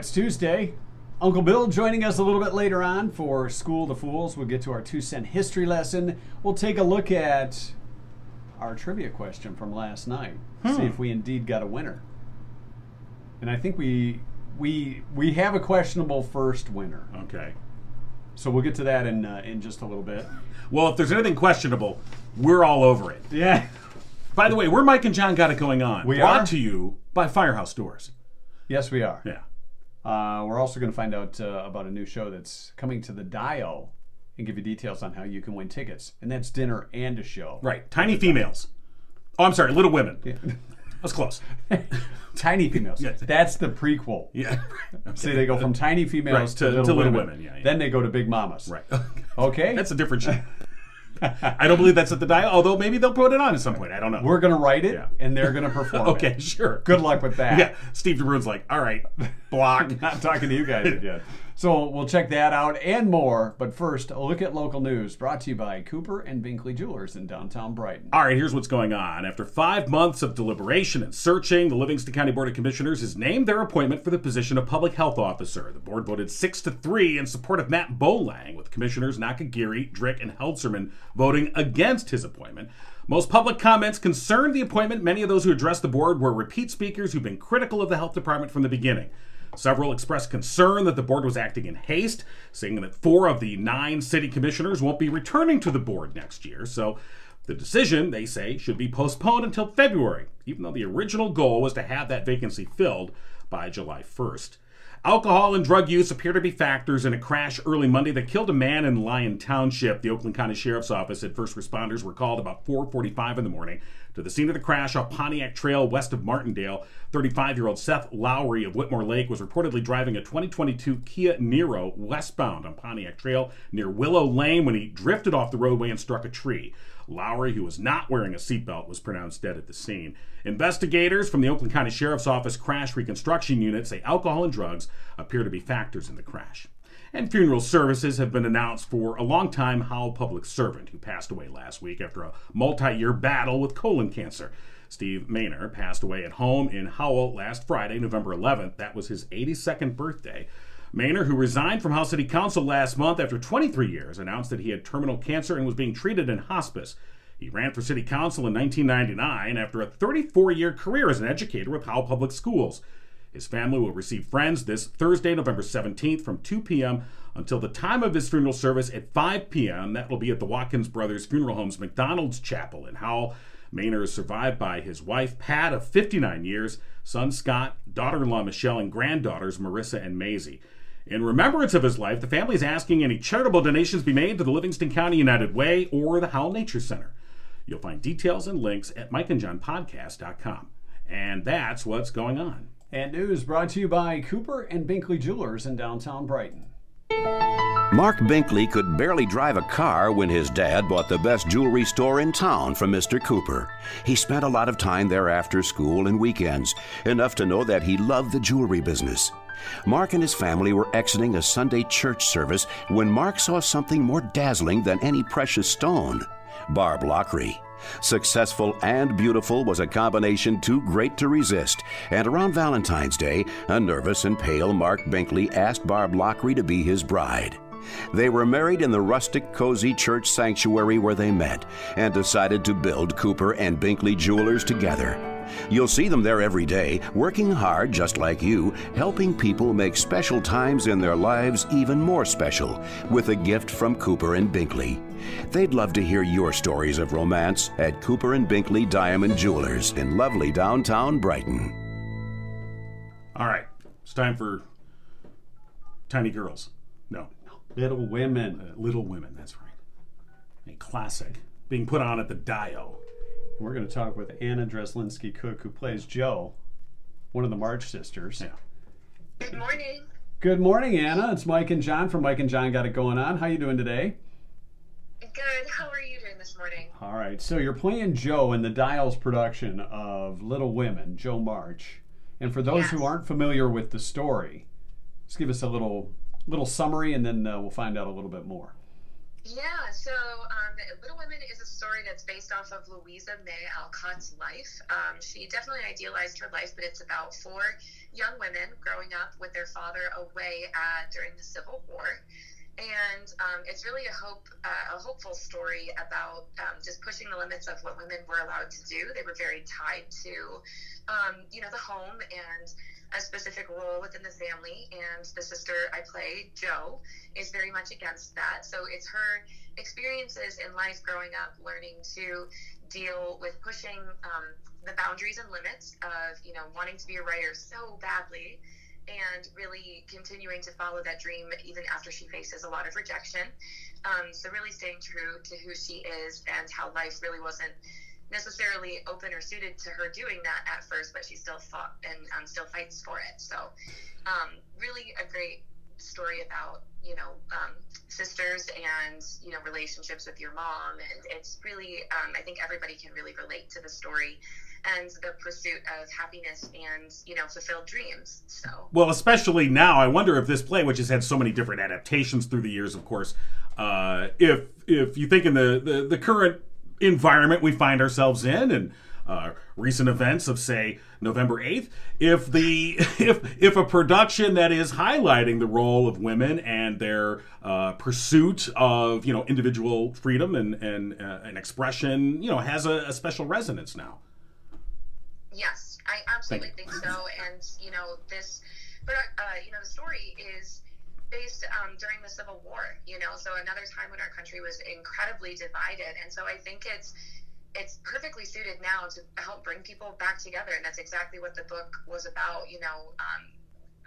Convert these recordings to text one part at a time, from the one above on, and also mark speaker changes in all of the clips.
Speaker 1: It's Tuesday. Uncle Bill joining us a little bit later on for School to Fools. We'll get to our two cent history lesson. We'll take a look at our trivia question from last night. See if we indeed got a winner. And I think we we we have a questionable first winner.
Speaker 2: Okay.
Speaker 1: So we'll get to that in uh, in just a little bit.
Speaker 2: Well, if there's anything questionable, we're all over it.
Speaker 1: Yeah.
Speaker 2: By the way, we're Mike and Jon got it going on.
Speaker 1: We
Speaker 2: Brought
Speaker 1: are?
Speaker 2: to you by Firehouse Doors.
Speaker 1: Yes, we are.
Speaker 2: Yeah.
Speaker 1: Uh, we're also going to find out uh, about a new show that's coming to the Dio and give you details on how you can win tickets. And that's dinner and a show.
Speaker 2: Right. Tiny females. Oh, I'm sorry. Little women. That's close.
Speaker 1: Tiny females.
Speaker 2: Yes.
Speaker 1: That's the prequel.
Speaker 2: Yeah.
Speaker 1: See, they go from tiny females
Speaker 2: Right,
Speaker 1: to,
Speaker 2: to-
Speaker 1: little,
Speaker 2: to little
Speaker 1: women.
Speaker 2: women, yeah, yeah.
Speaker 1: Then they go to big mamas.
Speaker 2: right.
Speaker 1: Okay.
Speaker 2: That's a different show. I don't believe that's at the Dio, although maybe they'll put it on at some point. I don't know.
Speaker 1: We're gonna write it,
Speaker 2: Yeah.
Speaker 1: and they're gonna perform.
Speaker 2: okay,
Speaker 1: it.
Speaker 2: sure.
Speaker 1: Good luck with that.
Speaker 2: Yeah. Steve DeBruin's like, all right, block.
Speaker 1: Not talking to you guys yet. So we'll check that out and more. But first, a look at local news brought to you by Cooper and Binkley Jewelers in downtown Brighton.
Speaker 2: All right, here's what's going on. After five months of deliberation and searching, the Livingston County Board of Commissioners has named their appointment for the position of public health officer. The board voted six to three in support of Matt Bolang, with Commissioners Nakagiri, Drick, and Helzerman voting against his appointment. Most public comments concerned the appointment. Many of those who addressed the board were repeat speakers who've been critical of the health department from the beginning. Several expressed concern that the board was acting in haste, saying that four of the nine city commissioners won't be returning to the board next year. So the decision, they say, should be postponed until February, even though the original goal was to have that vacancy filled by July 1st. Alcohol and drug use appear to be factors in a crash early Monday that killed a man in Lyon Township. The Oakland County Sheriff's Office said first responders were called about 4:45 in the morning to the scene of the crash off Pontiac Trail west of Martindale. 35-year-old Seth Lowry of Whitmore Lake was reportedly driving a 2022 Kia Niro westbound on Pontiac Trail near Willow Lane when he drifted off the roadway and struck a tree. Lowry, who was not wearing a seatbelt, was pronounced dead at the scene. Investigators from the Oakland County Sheriff's Office Crash Reconstruction Unit say alcohol and drugs appear to be factors in the crash. And funeral services have been announced for a longtime Howell public servant who passed away last week after a multi year battle with colon cancer. Steve Maynor passed away at home in Howell last Friday, November 11th. That was his 82nd birthday. Maynor, who resigned from Howell City Council last month after 23 years, announced that he had terminal cancer and was being treated in hospice. He ran for city council in 1999 after a 34 year career as an educator with Howell Public Schools. His family will receive friends this Thursday, November 17th from 2 p.m. until the time of his funeral service at 5 p.m. That will be at the Watkins Brothers Funeral Home's McDonald's Chapel in Howell. Maynor is survived by his wife, Pat, of 59 years, son Scott, daughter in law Michelle, and granddaughters Marissa and Maisie. In remembrance of his life, the family is asking any charitable donations be made to the Livingston County United Way or the Howell Nature Center. You'll find details and links at mikeandjonpodcast.com. And that's what's going on.
Speaker 1: And news brought to you by Cooper and Binkley Jewelers in downtown Brighton.
Speaker 3: Mark Binkley could barely drive a car when his dad bought the best jewelry store in town from Mr. Cooper. He spent a lot of time there after school and weekends, enough to know that he loved the jewelry business. Mark and his family were exiting a Sunday church service when Mark saw something more dazzling than any precious stone Barb Lockery. Successful and beautiful was a combination too great to resist, and around Valentine's Day, a nervous and pale Mark Binkley asked Barb Lockery to be his bride. They were married in the rustic, cozy church sanctuary where they met and decided to build Cooper and Binkley Jewelers together. You'll see them there every day, working hard just like you, helping people make special times in their lives even more special with a gift from Cooper and Binkley. They'd love to hear your stories of romance at Cooper and Binkley Diamond Jewelers in lovely downtown Brighton.
Speaker 2: All right, it's time for Tiny Girls. No,
Speaker 1: Little Women.
Speaker 2: uh, Little Women, that's right. a classic, being put on at the Dio.
Speaker 1: We're going to talk with Anna Dreslinski Cook, who plays Jo, one of the March sisters.
Speaker 2: Yeah.
Speaker 4: Good morning.
Speaker 1: Good morning, Anna. It's Mike and Jon from Mike and Jon Got It Going On. How you doing today?
Speaker 4: Good. How are you doing this morning?
Speaker 1: All right. So you're playing Jo in the Dio's production of Little Women, Jo March. And for those who aren't familiar with the story, just give us a little little summary, and then uh, we'll find out a little bit more.
Speaker 4: Yeah, so um, Little Women is a story that's based off of Louisa May Alcott's life. Um, she definitely idealized her life, but it's about four young women growing up with their father away uh, during the Civil War. And um, it's really a hope, uh, a hopeful story about um, just pushing the limits of what women were allowed to do. They were very tied to, um, you know, the home and a specific role within the family. And the sister I play, Jo, is very much against that. So it's her experiences in life growing up, learning to deal with pushing um, the boundaries and limits of, you know, wanting to be a writer so badly and really continuing to follow that dream even after she faces a lot of rejection. Um, so really staying true to who she is and how life really wasn't necessarily open or suited to her doing that at first, but she still fought and um, still fights for it. So um, really a great story about you know um, sisters and you know relationships with your mom, and it's really um, I think everybody can really relate to the story and the pursuit of happiness and you know fulfilled dreams. So.
Speaker 2: Well, especially now, I wonder if this play, which has had so many different adaptations through the years, of course, uh, if if you think in the, the, the current environment we find ourselves in and uh, recent events of say November 8th if the if if a production that is highlighting the role of women and their uh, pursuit of you know individual freedom and and, uh, and expression you know has a, a special resonance now
Speaker 4: Yes, I absolutely think so. And you know, this, but uh, you know, the story is based um, during the Civil War. You know, so another time when our country was incredibly divided, and so I think it's it's perfectly suited now to help bring people back together, and that's exactly what the book was about. You know. Um,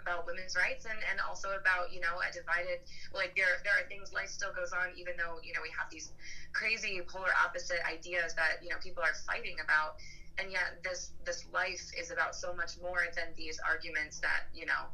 Speaker 4: about women's rights and, and also about you know a divided like there there are things life still goes on even though you know we have these crazy polar opposite ideas that you know people are fighting about and yet this this life is about so much more than these arguments that you know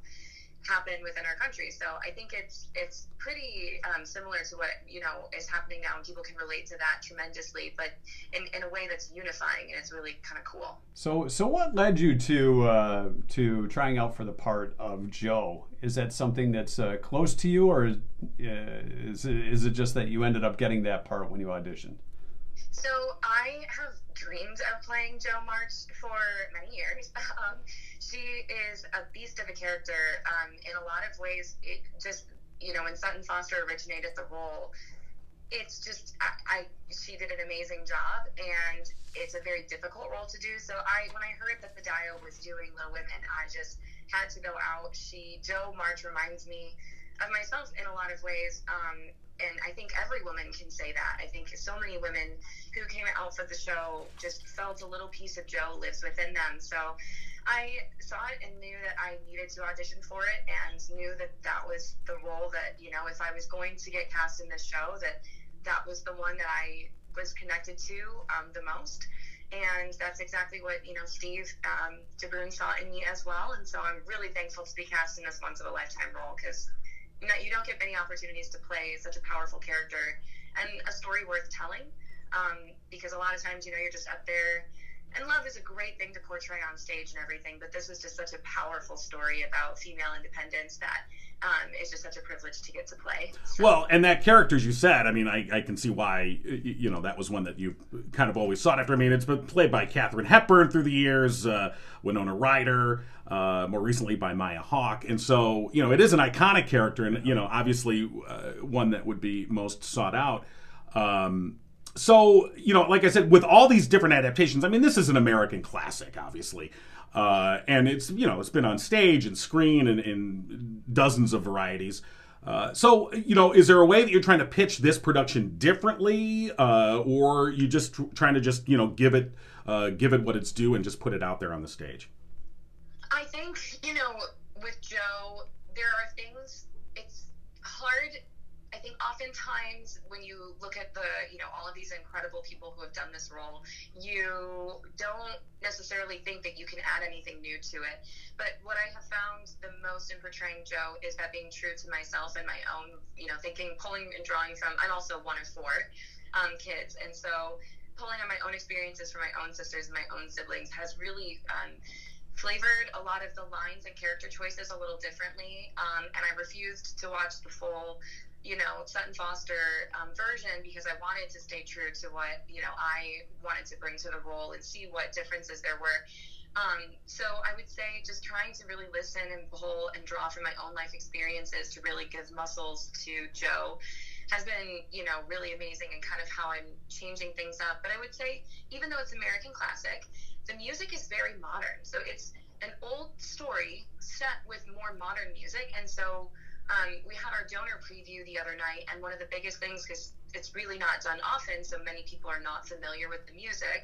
Speaker 4: happen within our country so i think it's it's pretty um, similar to what you know is happening now and people can relate to that tremendously but in, in a way that's unifying and it's really kind of cool
Speaker 1: So, so what led you to uh, to trying out for the part of Jo? Is that something that's uh, close to you, or is, uh, is it, is it just that you ended up getting that part when you auditioned?
Speaker 4: So I have dreamed of playing Jo March for many years. Um, she is a beast of a character. Um, in a lot of ways, it just you know when Sutton Foster originated the role, it's just I, I she did an amazing job, and it's a very difficult role to do. So I when I heard that the Dio was doing Little Women, I just had to go out. She Jo March reminds me of myself in a lot of ways. Um, and I think every woman can say that. I think so many women who came out for the show just felt a little piece of Jo lives within them. So I saw it and knew that I needed to audition for it and knew that that was the role that, you know, if I was going to get cast in this show, that that was the one that I was connected to um, the most. And that's exactly what, you know, Steve um, saw in me as well. And so I'm really thankful to be cast in this once of a lifetime role because you, you don't get many opportunities to play such a powerful character and a story worth telling. Um, because a lot of times, you know, you're just up there, and love is a great thing to portray on stage and everything. But this was just such a powerful story about female independence that um, it's just such a privilege to get to play. So,
Speaker 2: Well, and that character, as you said, I mean, I, I can see why, you know, that was one that you kind of always sought after. I mean, it's been played by Katharine Hepburn through the years, uh, Winona Ryder, uh, more recently by Maya Hawke. And so, you know, it is an iconic character and, you know, obviously uh, one that would be most sought out. Um, so, you know, like I said, with all these different adaptations, I mean, this is an American classic, obviously. Uh, and it's, you know, it's been on stage and screen and in dozens of varieties. Uh, so, you know, is there a way that you're trying to pitch this production differently, uh, or you just tr- trying to just, you know, give it, uh, give it what it's due and just put it out there on the stage?
Speaker 4: I think, you know, with Jo, there are things, it's hard think oftentimes when you look at the, you know, all of these incredible people who have done this role, you don't necessarily think that you can add anything new to it. But what I have found the most in portraying Jo is that being true to myself and my own, you know, thinking, pulling and drawing from. I'm also one of four um, kids, and so pulling on my own experiences from my own sisters and my own siblings has really. Um, flavored a lot of the lines and character choices a little differently um, and i refused to watch the full you know Sutton Foster um, version because I wanted to stay true to what you know I wanted to bring to the role and see what differences there were. Um, so I would say just trying to really listen and pull and draw from my own life experiences to really give muscles to Jo has been you know really amazing and kind of how I'm changing things up. But I would say even though it's American classic, the music is very modern. So it's an old story set with more modern music, and so um, we had our donor preview the other night, and one of the biggest things, because it's really not done often, so many people are not familiar with the music.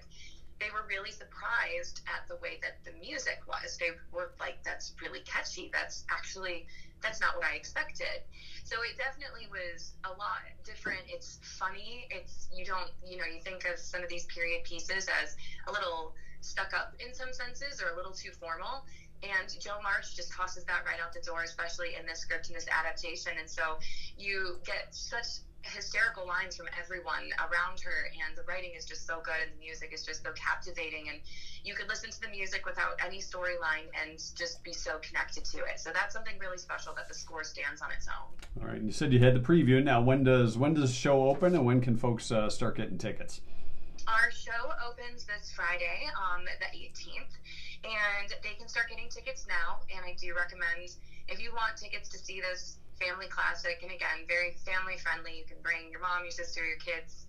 Speaker 4: They were really surprised at the way that the music was. They were like, "That's really catchy. That's actually that's not what I expected." So it definitely was a lot different. It's funny. It's you don't you know you think of some of these period pieces as a little stuck up in some senses or a little too formal and Jo March just tosses that right out the door, especially in this script and this adaptation. And so you get such hysterical lines from everyone around her, and the writing is just so good, and the music is just so captivating. And you could listen to the music without any storyline and just be so connected to it. So that's something really special that the score stands on its own.
Speaker 1: All right, and you said you had the preview. Now, when does when does the show open, and when can folks uh, start getting tickets?
Speaker 4: Our show opens this Friday, um, the 18th and they can start getting tickets now. And I do recommend if you want tickets to see this family classic, and again, very family friendly. You can bring your mom, your sister, your kids,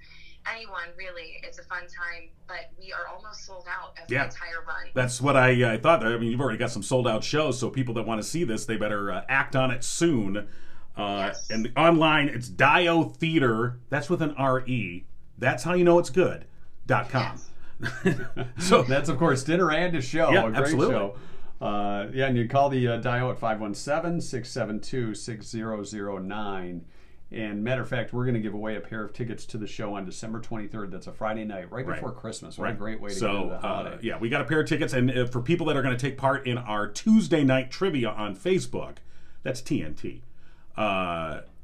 Speaker 4: anyone really. It's a fun time, but we are almost sold out of
Speaker 2: Yeah.
Speaker 4: the entire run.
Speaker 2: That's what I, uh, I thought. I mean, you've already got some sold out shows, so people that want to see this, they better uh, act on it soon. Uh,
Speaker 4: Yes.
Speaker 2: And online, it's Dio Theatre. That's with an R E. That's how you know it's good. Dot com. so
Speaker 1: That's of course dinner and a show.
Speaker 2: Yeah,
Speaker 1: a great
Speaker 2: absolutely.
Speaker 1: show. Uh, yeah, and you call the uh, Dio at 517-672-6009. And matter of fact, we're going to give away a pair of tickets to the show on December 23rd. That's a Friday night, right,
Speaker 2: Right.
Speaker 1: before Christmas. What a great way to
Speaker 2: so,
Speaker 1: get the
Speaker 2: uh,
Speaker 1: holiday.
Speaker 2: yeah, we got a pair of tickets, and uh, for people that are going to take part in our Tuesday night trivia on Facebook, that's TNT.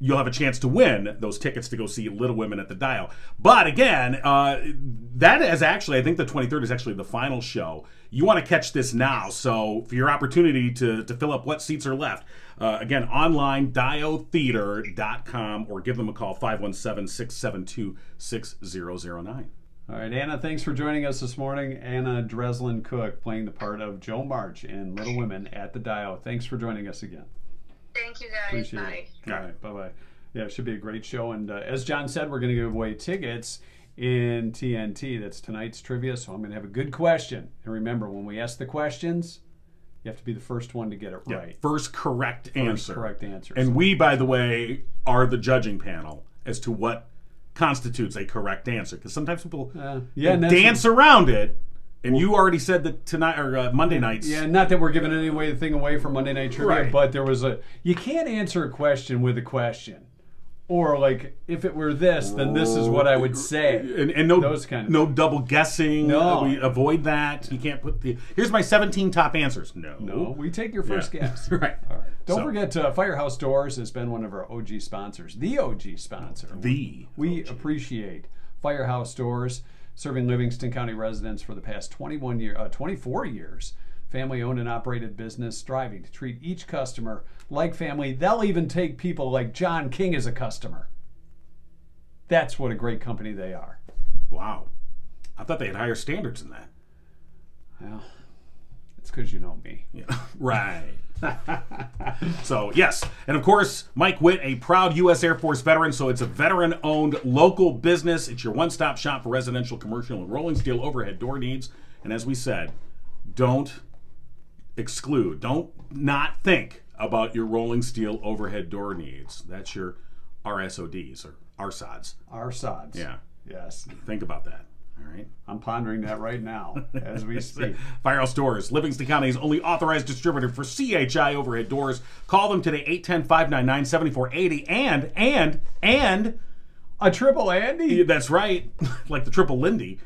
Speaker 2: You'll have a chance to win those tickets to go see Little Women at the Dio. But again, uh, that is actually, I think the 23rd is actually the final show. You want to catch this now, so for your opportunity to, to fill up what seats are left, uh, again, online, diotheatre.com, or give them a call, 517 672 6009.
Speaker 1: All right, Anna, thanks for joining us this morning. Anna Dreslin Cook playing the part of Jo March in Little Women at the Dio. Thanks for joining us again.
Speaker 4: Thank you guys.
Speaker 1: Appreciate
Speaker 4: Bye.
Speaker 1: it. All right, bye bye. Yeah, it should be a great show. And uh, as Jon said, we're going to give away tickets in TNT. That's tonight's trivia. So I'm going to have a good question. And remember, when we ask the questions, you have to be the first one to get it
Speaker 2: Yeah,
Speaker 1: right.
Speaker 2: First correct
Speaker 1: First
Speaker 2: answer.
Speaker 1: correct answer.
Speaker 2: And we, by the way, are the judging panel as to what constitutes a correct answer. Because sometimes people
Speaker 1: Uh, yeah, and
Speaker 2: they
Speaker 1: that's-
Speaker 2: dance around it. And you already said that tonight or uh, Monday nights.
Speaker 1: Yeah, not that we're giving any way thing away from Monday Night Trivia,
Speaker 2: Right.
Speaker 1: but there was a you can't answer a question with a question, or like if it were this, then this is what I would say.
Speaker 2: And, and no,
Speaker 1: Those kind of
Speaker 2: no double guessing.
Speaker 1: No.
Speaker 2: Uh, we avoid that. You can't put the. Here's my 17 top answers. No,
Speaker 1: No, we take your first
Speaker 2: Yeah.
Speaker 1: guess.
Speaker 2: right.
Speaker 1: All right. Don't
Speaker 2: So-
Speaker 1: forget, uh, Firehouse Doors has been one of our OG sponsors, the OG sponsor.
Speaker 2: The
Speaker 1: we appreciate Firehouse Doors serving Livingston County residents for the past 21 year, uh, 24 years. Family owned and operated business, striving to treat each customer like family. They'll even take people like Jon King as a customer. That's what a great company they are.
Speaker 2: Wow. I thought they had higher standards than that.
Speaker 1: Well, it's because you know me.
Speaker 2: Yeah. right. so, yes. And of course, Mike Witt, a proud U.S. Air Force veteran. So, it's a veteran owned local business. It's your one stop shop for residential, commercial, and rolling steel overhead door needs. And as we said, don't exclude, don't not think about your rolling steel overhead door needs. That's your RSODs or RSODs.
Speaker 1: RSODs.
Speaker 2: Yeah.
Speaker 1: Yes.
Speaker 2: Think about that. All right.
Speaker 1: I'm pondering that right now as we speak.
Speaker 2: Firehouse Doors, Livingston County's only authorized distributor for CHI overhead doors. Call them today, 810-599-7480. And, and, and,
Speaker 1: A triple Andy?
Speaker 2: that's right, like the Triple Lindy.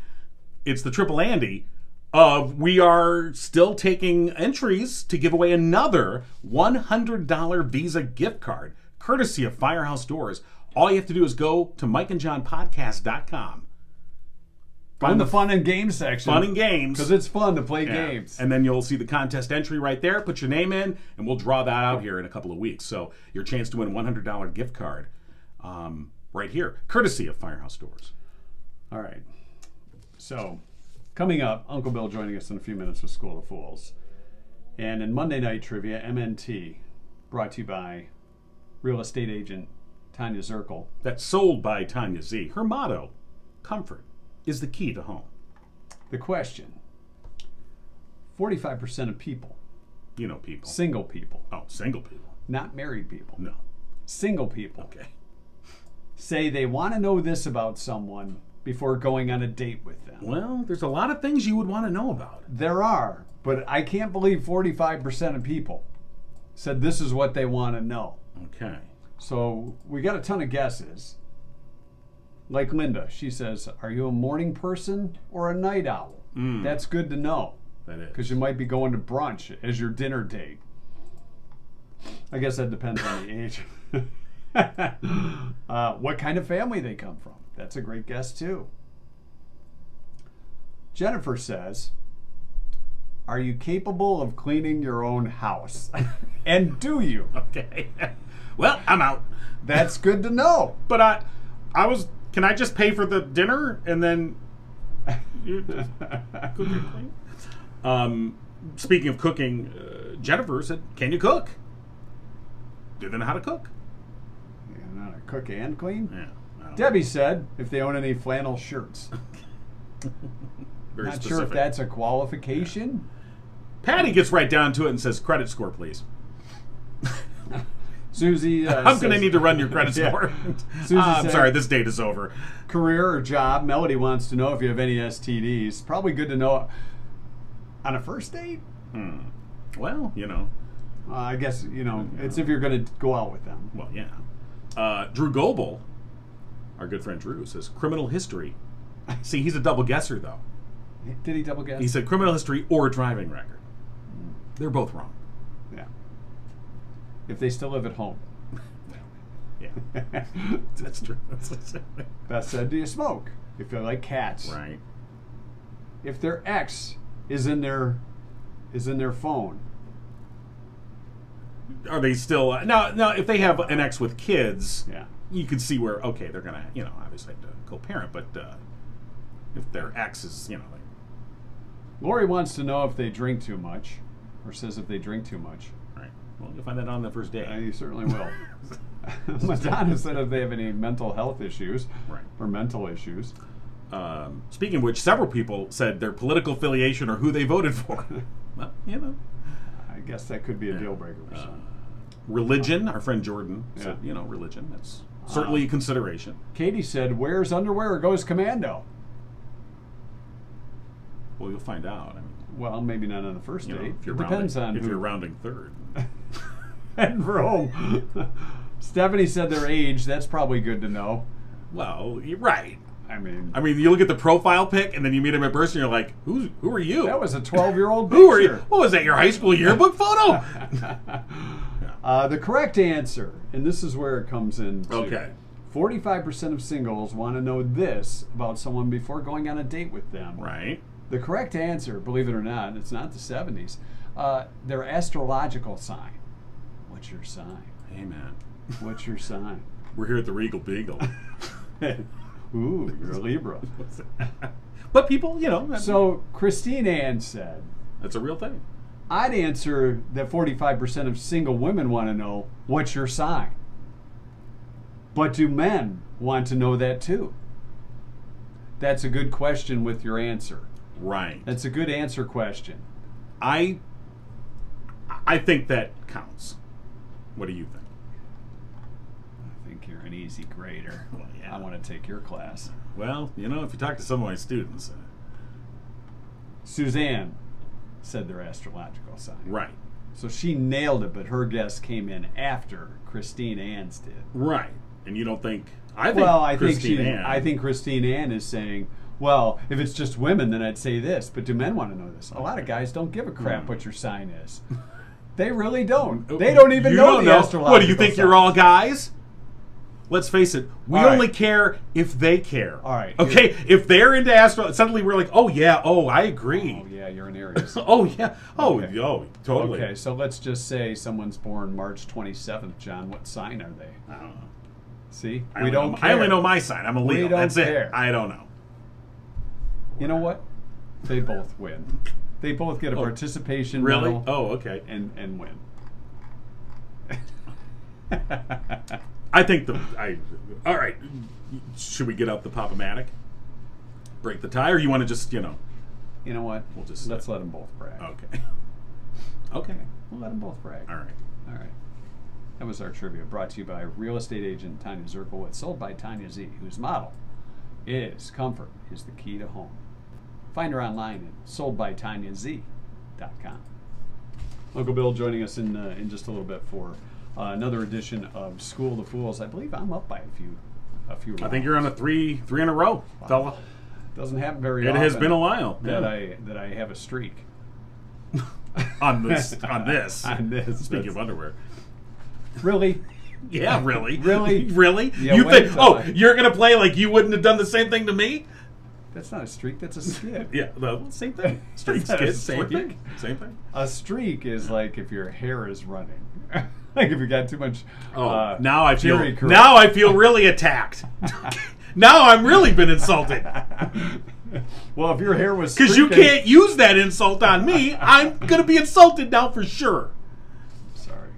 Speaker 2: It's the Triple Andy. Uh, we are still taking entries to give away another $100 Visa gift card, courtesy of Firehouse Doors. All you have to do is go to mikeandjonpodcast.com.
Speaker 1: Find the fun and games section.
Speaker 2: Fun and games.
Speaker 1: Because it's fun to play
Speaker 2: Yeah.
Speaker 1: games.
Speaker 2: And then you'll see the contest entry right there. Put your name in, and we'll draw that out here in a couple of weeks. So your chance to win a $100 gift card um, right here, courtesy of Firehouse Doors.
Speaker 1: All right. So, coming up, Uncle Bill joining us in a few minutes with School of Fools. And in Monday Night Trivia, MNT, brought to you by real estate agent Tanya Zirkel.
Speaker 2: That's sold by Tanya Z. Her motto, comfort, is the key to home.
Speaker 1: The question 45% of people,
Speaker 2: You know people.
Speaker 1: single people,
Speaker 2: Oh, single people.
Speaker 1: not married people,
Speaker 2: No.
Speaker 1: single people,
Speaker 2: Okay.
Speaker 1: say they want to know this about someone before going on a date with them.
Speaker 2: Well, there's a lot of things you would want to know about.
Speaker 1: There are, but I can't believe 45% of people said this is what they want to know.
Speaker 2: Okay.
Speaker 1: So we got a ton of guesses. Like Linda, she says, Are you a morning person or a night owl?
Speaker 2: Mm.
Speaker 1: That's good to know
Speaker 2: That is.
Speaker 1: because you might be going to brunch as your dinner date. I guess that depends on the age. uh, what kind of family they come from. That's a great guess, too. Jennifer says, Are you capable of cleaning your own house? and do you?
Speaker 2: Okay. well, I'm out.
Speaker 1: That's good to know.
Speaker 2: But I, I was. Can I just pay for the dinner and then you just cook and clean? Um, speaking of cooking, uh, Jennifer said, "Can you cook? Do they know how to cook?"
Speaker 1: Yeah, not a cook and clean.
Speaker 2: Yeah. Don't know.
Speaker 1: Debbie said if they own any flannel shirts.
Speaker 2: Very
Speaker 1: Not
Speaker 2: specific.
Speaker 1: sure if that's a qualification.
Speaker 2: Patty gets right down to it and says, "Credit score, please."
Speaker 1: Susie, uh,
Speaker 2: I'm going to need to run your credit
Speaker 1: Yeah.
Speaker 2: score.
Speaker 1: Susie
Speaker 2: Ah, I'm sorry, this date is over.
Speaker 1: career or job. Melody wants to know if you have any STDs. Probably good to know on a first date.
Speaker 2: Well, you know,
Speaker 1: Uh, I guess you know it's if you're going to go out with them.
Speaker 2: well, yeah. Uh, Drew Goebel, our good friend Drew, says criminal history. See, he's a double guesser though.
Speaker 1: Did he double guess?
Speaker 2: He said criminal history or driving record. They're both wrong.
Speaker 1: If they still live at home.
Speaker 2: Yeah, that's true.
Speaker 1: Beth said, "Do you smoke? If you like cats,
Speaker 2: right.
Speaker 1: if their ex is in their is in their phone,
Speaker 2: Are they still now? Now, if they have an ex with kids,
Speaker 1: yeah,
Speaker 2: you can see where okay, they're gonna you know obviously have to co-parent, but uh, if their ex is you know like,
Speaker 1: Lori wants to know if they drink too much, or says if they drink too much.
Speaker 2: Well you'll find that on the first
Speaker 1: Uh,
Speaker 2: day.
Speaker 1: you certainly will. Madonna said if they have any mental health issues
Speaker 2: Right.
Speaker 1: or mental issues.
Speaker 2: Um, speaking of which, several people said their political affiliation or who they voted for. well, you know,
Speaker 1: I guess that could be a deal breaker for some.
Speaker 2: religion. Our friend Jordan said,
Speaker 1: Yeah.
Speaker 2: you know, religion. That's certainly a consideration.
Speaker 1: Katie said, "Wears underwear or goes commando."
Speaker 2: Well, you'll find out. I mean,
Speaker 1: Well, maybe not on the first
Speaker 2: you know,
Speaker 1: date.
Speaker 2: if you're
Speaker 1: it depends
Speaker 2: rounding,
Speaker 1: on
Speaker 2: if
Speaker 1: who.
Speaker 2: you're rounding third.
Speaker 1: and for home. Stephanie said their age. That's probably good to know.
Speaker 2: Well, you're right.
Speaker 1: I mean,
Speaker 2: I mean, you look at the profile pic, and then you meet him in person. You're like, who's who are you?
Speaker 1: that was a 12-year-old
Speaker 2: who are you? What was that? Your high school yearbook photo?
Speaker 1: Uh, the correct answer, and this is where it comes in. too.
Speaker 2: Okay.
Speaker 1: 45% of singles want to know this about someone before going on a date with them.
Speaker 2: right.
Speaker 1: The correct answer, believe it or not, it's not the 70s, uh, their astrological sign. What's your sign?
Speaker 2: Hey, man.
Speaker 1: What's your sign?
Speaker 2: We're here at the Regal Beagle.
Speaker 1: Ooh, you're a Libra.
Speaker 2: but people, you know,
Speaker 1: So Christine Ann said,
Speaker 2: that's a real thing.
Speaker 1: I'd answer that 45% of single women want to know what's your sign. But do men want to know that too? That's a good question with your answer.
Speaker 2: Right.
Speaker 1: That's a good answer question.
Speaker 2: I I think that counts. What do you think?
Speaker 1: I think you're an easy grader.
Speaker 2: Well, yeah.
Speaker 1: I want to take your class.
Speaker 2: Well, you know, if you talk to some of my students, uh,
Speaker 1: Suzanne said their astrological sign.
Speaker 2: right,
Speaker 1: So she nailed it, but her guess came in after Christine Ann's did.
Speaker 2: right, and you don't think I think
Speaker 1: well, I think she.
Speaker 2: Ann,
Speaker 1: I think Christine Ann is saying, "Well, if it's just women, then I'd say this." But do men want to know this? A lot of guys don't give a crap
Speaker 2: Hmm.
Speaker 1: what your sign is. They really don't. They don't even
Speaker 2: You
Speaker 1: know
Speaker 2: don't
Speaker 1: the
Speaker 2: know.
Speaker 1: astrological.
Speaker 2: What do you think? You're all guys. Let's face it. We
Speaker 1: All right.
Speaker 2: only care if they care.
Speaker 1: All right,
Speaker 2: Okay. If they're into astro, suddenly we're like, oh yeah, oh I agree.
Speaker 1: Oh yeah, you're an Aries.
Speaker 2: Oh yeah. Oh,
Speaker 1: Okay.
Speaker 2: oh, totally.
Speaker 1: Okay, so let's just say someone's born March 27th. Jon, what sign are they?
Speaker 2: I don't know.
Speaker 1: See,
Speaker 2: I
Speaker 1: we
Speaker 2: only
Speaker 1: don't
Speaker 2: know,
Speaker 1: care.
Speaker 2: I only know my sign. I'm a Leo.
Speaker 1: We don't
Speaker 2: That's
Speaker 1: care.
Speaker 2: it. I don't know.
Speaker 1: You know what? They both win. They both get a
Speaker 2: Oh,
Speaker 1: participation
Speaker 2: Really?
Speaker 1: medal
Speaker 2: Oh, okay.
Speaker 1: and and win.
Speaker 2: I think the I. All right. Should we get out the pop-o-matic? Break the tie, or you want to just you know?
Speaker 1: you know what?
Speaker 2: We'll just-
Speaker 1: let's let them both brag.
Speaker 2: Okay. Okay.
Speaker 1: We'll let them both brag.
Speaker 2: All right.
Speaker 1: All right. That was our trivia brought to you by real estate agent Tanya Zirkowitz, sold by Tanya Z, whose motto is comfort is the key to home. Find her online at soldbytanyaz.com. Uncle Bill joining us in uh, in just a little bit for uh, another edition of School of the Fools. I believe I'm up by a few a few.
Speaker 2: I think you're on a three three in a row, fella.
Speaker 1: Doesn't happen very
Speaker 2: It
Speaker 1: often.
Speaker 2: has been a while.
Speaker 1: that
Speaker 2: yeah.
Speaker 1: I that I have a streak.
Speaker 2: on this on this.
Speaker 1: On this,
Speaker 2: Speaking of underwear.
Speaker 1: Really?
Speaker 2: Yeah, really?
Speaker 1: Really?
Speaker 2: really?
Speaker 1: Yeah,
Speaker 2: you think oh,
Speaker 1: I-
Speaker 2: you're gonna play like you wouldn't have done the same thing to me?
Speaker 1: That's not a streak. That's a skid.
Speaker 2: Yeah, the same thing. Street
Speaker 1: Is
Speaker 2: skid, same
Speaker 1: streak?
Speaker 2: thing. Same thing.
Speaker 1: A streak is like if your hair is running, like if you got too much.
Speaker 2: Oh,
Speaker 1: uh,
Speaker 2: now I feel
Speaker 1: curl.
Speaker 2: now I feel really attacked. now I'm really been insulted.
Speaker 1: well, if your hair was
Speaker 2: Because you can't use that insult on me. I'm gonna be insulted now for sure.
Speaker 1: Sorry.